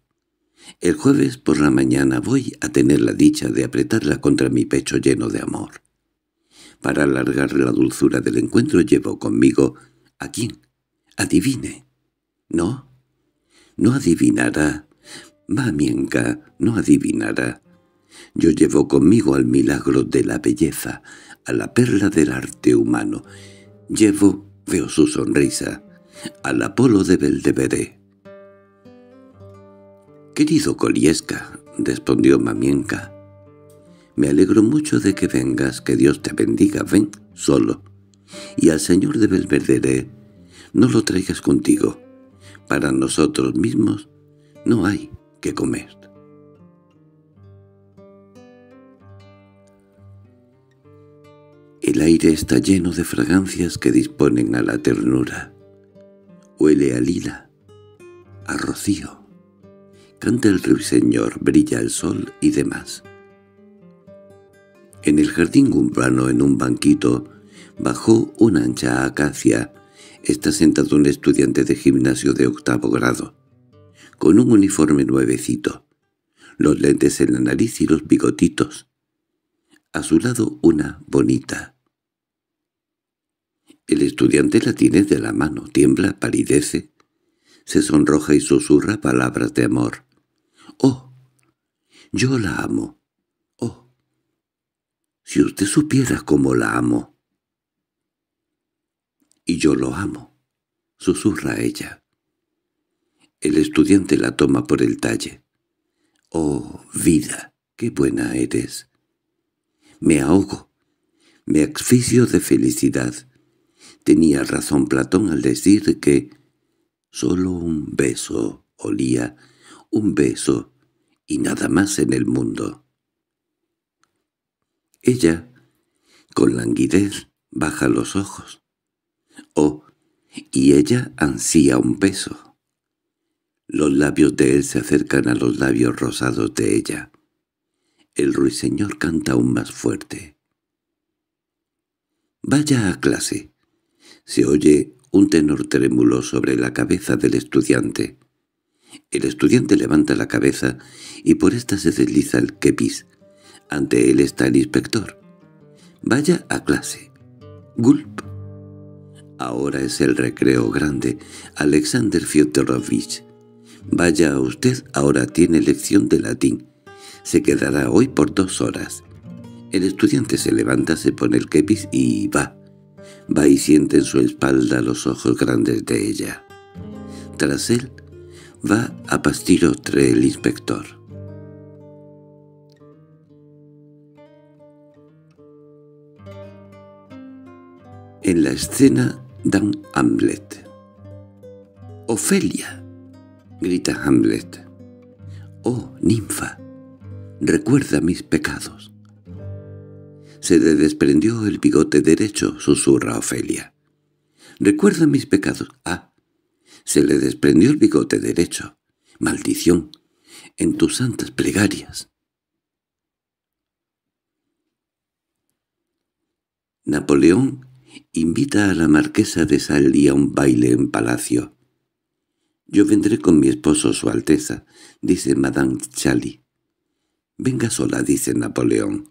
Speaker 1: El jueves por la mañana voy a tener la dicha de apretarla contra mi pecho lleno de amor. Para alargar la dulzura del encuentro llevo conmigo... ¿A quién? Adivine. ¿No? No adivinará. Mamienca, no adivinará. Yo llevo conmigo al milagro de la belleza, a la perla del arte humano. Llevo, veo su sonrisa, al Apolo de Beldeberé. «Querido Koliesca», respondió Mamienka, «me alegro mucho de que vengas, que Dios te bendiga, ven, solo. Y al señor de Belvedere no lo traigas contigo. Para nosotros mismos no hay que comer». El aire está lleno de fragancias que disponen a la ternura. Huele a lila, a rocío. Canta el ruiseñor, brilla el sol y demás. En el jardín urbano, en un banquito, bajo una ancha acacia, está sentado un estudiante de gimnasio de octavo grado, con un uniforme nuevecito, los lentes en la nariz y los bigotitos. A su lado una bonita. El estudiante la tiene de la mano, tiembla, palidece, se sonroja y susurra palabras de amor. —¡Oh! Yo la amo. —¡Oh! Si usted supiera cómo la amo. —Y yo lo amo —susurra ella. El estudiante la toma por el talle. —Oh, vida, qué buena eres. Me ahogo, me asfixio de felicidad. Tenía razón Platón al decir que solo un beso olía un beso y nada más en el mundo. Ella, con languidez, baja los ojos. Oh, y ella ansía un beso. Los labios de él se acercan a los labios rosados de ella. El ruiseñor canta aún más fuerte. «Vaya a clase». Se oye un tenor trémulo sobre la cabeza del estudiante. El estudiante levanta la cabeza y por esta se desliza el kepis. Ante él está el inspector. Vaya a clase. Gulp. Ahora es el recreo grande. Alexander Fyodorovich. Vaya usted, ahora tiene lección de latín. Se quedará hoy por dos horas. El estudiante se levanta, se pone el kepis y va. Va y siente en su espalda los ojos grandes de ella. Tras él Va a Pastirotre el inspector. En la escena dan Hamlet. «¡Ofelia!» grita Hamlet. «Oh, ninfa, recuerda mis pecados». Se le desprendió el bigote derecho, susurra Ofelia. «Recuerda mis pecados. Ah, Se le desprendió el bigote derecho. ¡Maldición! En tus santas plegarias. Napoleón invita a la marquesa de Salí a un baile en palacio. «Yo vendré con mi esposo, Su Alteza», dice Madame Chali. «Venga sola», dice Napoleón.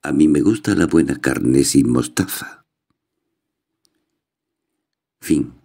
Speaker 1: «A mí me gusta la buena carne sin mostaza». Fin